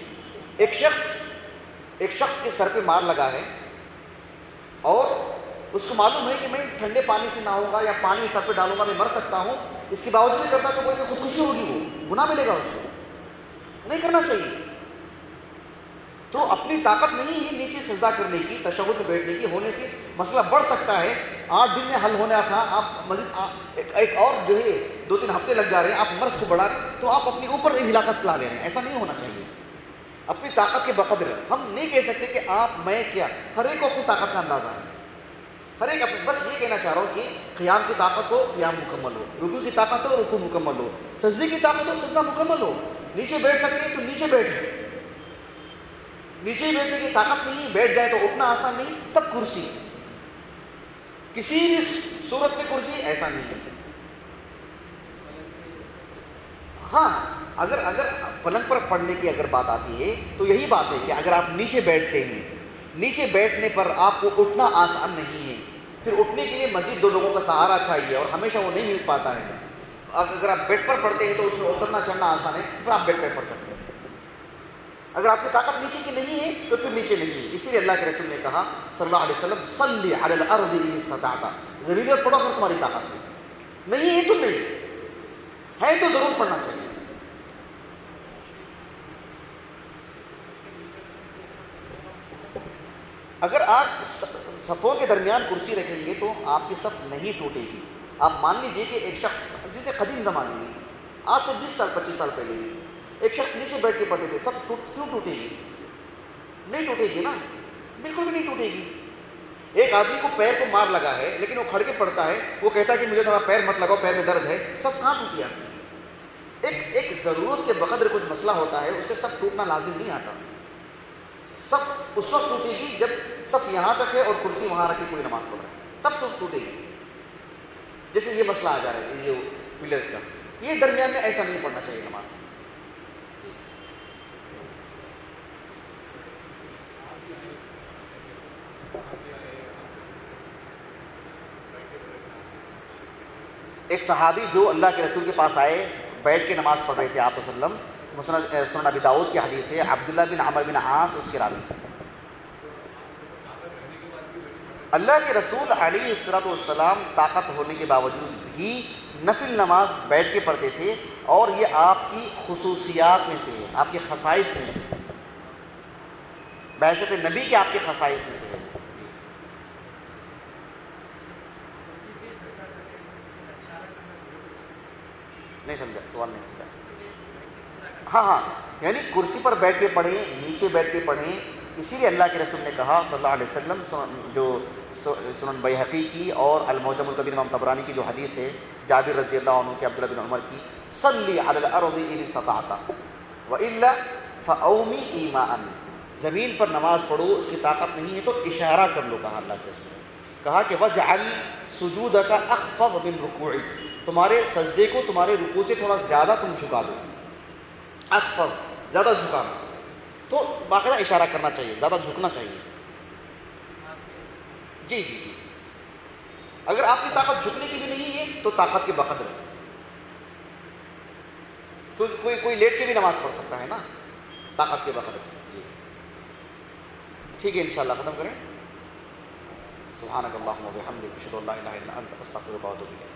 ایک شخص ایک شخص کے سر پہ مار لگا ہے اور اس کو معلوم ہے کہ میں ٹھنڈے پانی سے نہاؤں گا یا پانی سر پہ ڈالوں گا، میں مر سکتا ہوں۔ اس کے باوجود نہیں کرتا تو کوئی تو خودکشی ہوگی وہ، گناہ ملے گا اس کو۔ نہیں کرنا چاہیے۔ تو اپنی طاقت نہیں ہے نیچے سزا کرنے کی، تشہد میں بیٹھنے کی، ہونے سے مسئلہ بڑھ سکتا ہے۔ آٹھ دن میں حل ہونا تھا، آپ مزید ایک اور جو ہے، دو تین ہفتے لگ جا رہے ہیں، آپ مرض کو بڑھا رہے ہیں، تو آپ اپنے اوپر ہلاکت لا لے رہے ہیں۔ ایسا نہیں ہونا چاہیے۔ اپنی طاقت کے بقدر۔ ہم نہیں کہہ سکتے کہ آپ، میں کیا؟ ہر ایک کو اپنی طاقت کا اندازہ ہے۔ ہر ایک اپنے بس یہ کہنا چاہ رہا ہوں کہ قیام کی طاقت ہو، قیام مکمل ہو۔ رکو کی طاقت ہو رکو مکمل ہو۔ سجدے کی طاقت ہو، سجدہ مکمل ہو۔ نیچے بیٹھ سکتے ہیں تو نیچے بیٹھے نیچے ہی بیٹھنے کی طاقت نہیں بیٹھ جائے تو اٹھنا آسان نہیں، تب کرسی۔ کسی بھی صورت میں کرسی ایسا نہیں ہے۔ ہاں اگر اگر پلنگ پر پڑھنے کی اگر بات آتی ہے، تو یہی بات ہے کہ اگر آپ نیچے بیٹھتے ہیں، نیچے بیٹھنے پر آپ کو اٹھنا آسان نہیں ہے، پھر اٹھنے کے لیے مزید دو لوگوں کا سہارا چاہیے اور ہمیشہ وہ نہیں مل پاتا ہے۔ اگر آپ بیڈ پر پڑھتے ہیں تو اس میں اترنا چڑھنا آسان ہے، پھر آپ بیڈ پہ پڑھ سکتے ہیں۔ اگر آپ کی طاقت نیچے کی نہیں ہے، تو پھر نیچے نہیں ہے۔ اسی لیے اللہ کے رسول نے کہا، صلی اللہ علیہ وسلم، صلی علی الارض ان استطعت زمین پر پڑھو اگر تمہاری طاقت ہے۔ نہیں ہے تو نہیں۔ ہے تو ضرور پڑھنا چاہیے۔ اگر آپ صفوں کے درمیان کرسی رکھیں گے تو آپ کی صف نہیں ٹوٹے گی۔ آپ مان لیجیے کہ ایک شخص جسے قدیم زمانے میں آج سے بیس سال، پچیس سال پہلے ایک شخص نیچے بیٹھ کے پڑھتے تھے صف ٹوٹ- کیوں ٹوٹے گی؟ نہیں ٹوٹے گی نا۔ بالکل بھی نہیں ٹوٹے گی۔ ایک آدمی کو پیر کو مار لگا ہے، لیکن وہ کھڑ کے پڑتا ہے، وہ کہتا ہے کہ مجھے تھوڑا پیر مت لگاؤ، پیر میں درد ہے۔ سب کہاں ٹوٹیا ایک ایک ضرورت کے بقدر کچھ مسئلہ ہوتا ہے، اسے سب ٹوٹنا لازم نہیں آتا۔ سب اس وقت ٹوٹے گی جب صف یہاں تک ہے اور کرسی وہاں رکھ کے کوئی نماز پڑھ رہا ہے۔ تب سب ٹوٹے گی۔ جیسے یہ مسئلہ آ جا رہا ہے، یہ جو پلرس کا۔ یہ درمیان میں ایسا نہیں پڑھنا چاہیے نماز۔ ایک صحابی جو اللہ کے رسول کے پاس آئے، بیٹھ کے نماز پڑھ رہے تھے آپ وسلم۔ مسند سنن ابی داود کی حدیث ہے، عبداللہ بن عمر بن عاص اس کے راوی۔ اللہ کے رسول علیہ الصلاۃ والسلام طاقت ہونے کے باوجود بھی نفل نماز بیٹھ کے پڑھتے تھے اور یہ آپ کی خصوصیات میں سے ہے، آپ کے خصائص میں سے بحثت نبی کے آپ کے خصائص میں سے ہے۔ نہیں سمجھا، سوال نہیں سمجھا۔ ہاں ہاں یعنی کرسی پر بیٹھ کے پڑھیں، نیچے بیٹھ کے پڑھیں۔ اسی لیے اللہ کے رسول نے کہا، صلی اللہ علیہ وسلم جو سنن بیحقی کی اور الموجم القبیر امام طبرانی کی جو حدیث ہے، جابر رضی اللہ عنہ کے، عبداللہ بن عمر کی، صلی علی الارض ان استطعت۔ و الا فاومی ایمان زمین پر نماز پڑھو، اس کی طاقت نہیں ہے تو اشارہ کر لو، کہا اللہ کے رسول نے۔ کہا کہ وجعل سجودک اخفض من رکوعک۔ تمہارے سجدے کو تمہارے رکو سے تھوڑا زیادہ تم جھکا دو۔ اکثر، زیادہ جھکانا تو باقاعدہ اشارہ کرنا چاہیے، زیادہ جھکنا چاہیے۔ جی جی جی۔ اگر آپ کی طاقت جھکنے کی بھی نہیں ہے، تو طاقت کے بقدر۔ کوئی کوئی کوئی لیٹ کے بھی نماز پڑھ سکتا ہے نا؟ طاقت کے بقدر۔ جی۔ ٹھیک ہے، انشاءاللہ ختم کریں۔ سبحانک اللہم و بحمدک، اشہدو ان لا الہ الا انت، استغفرک و اتوب الیک۔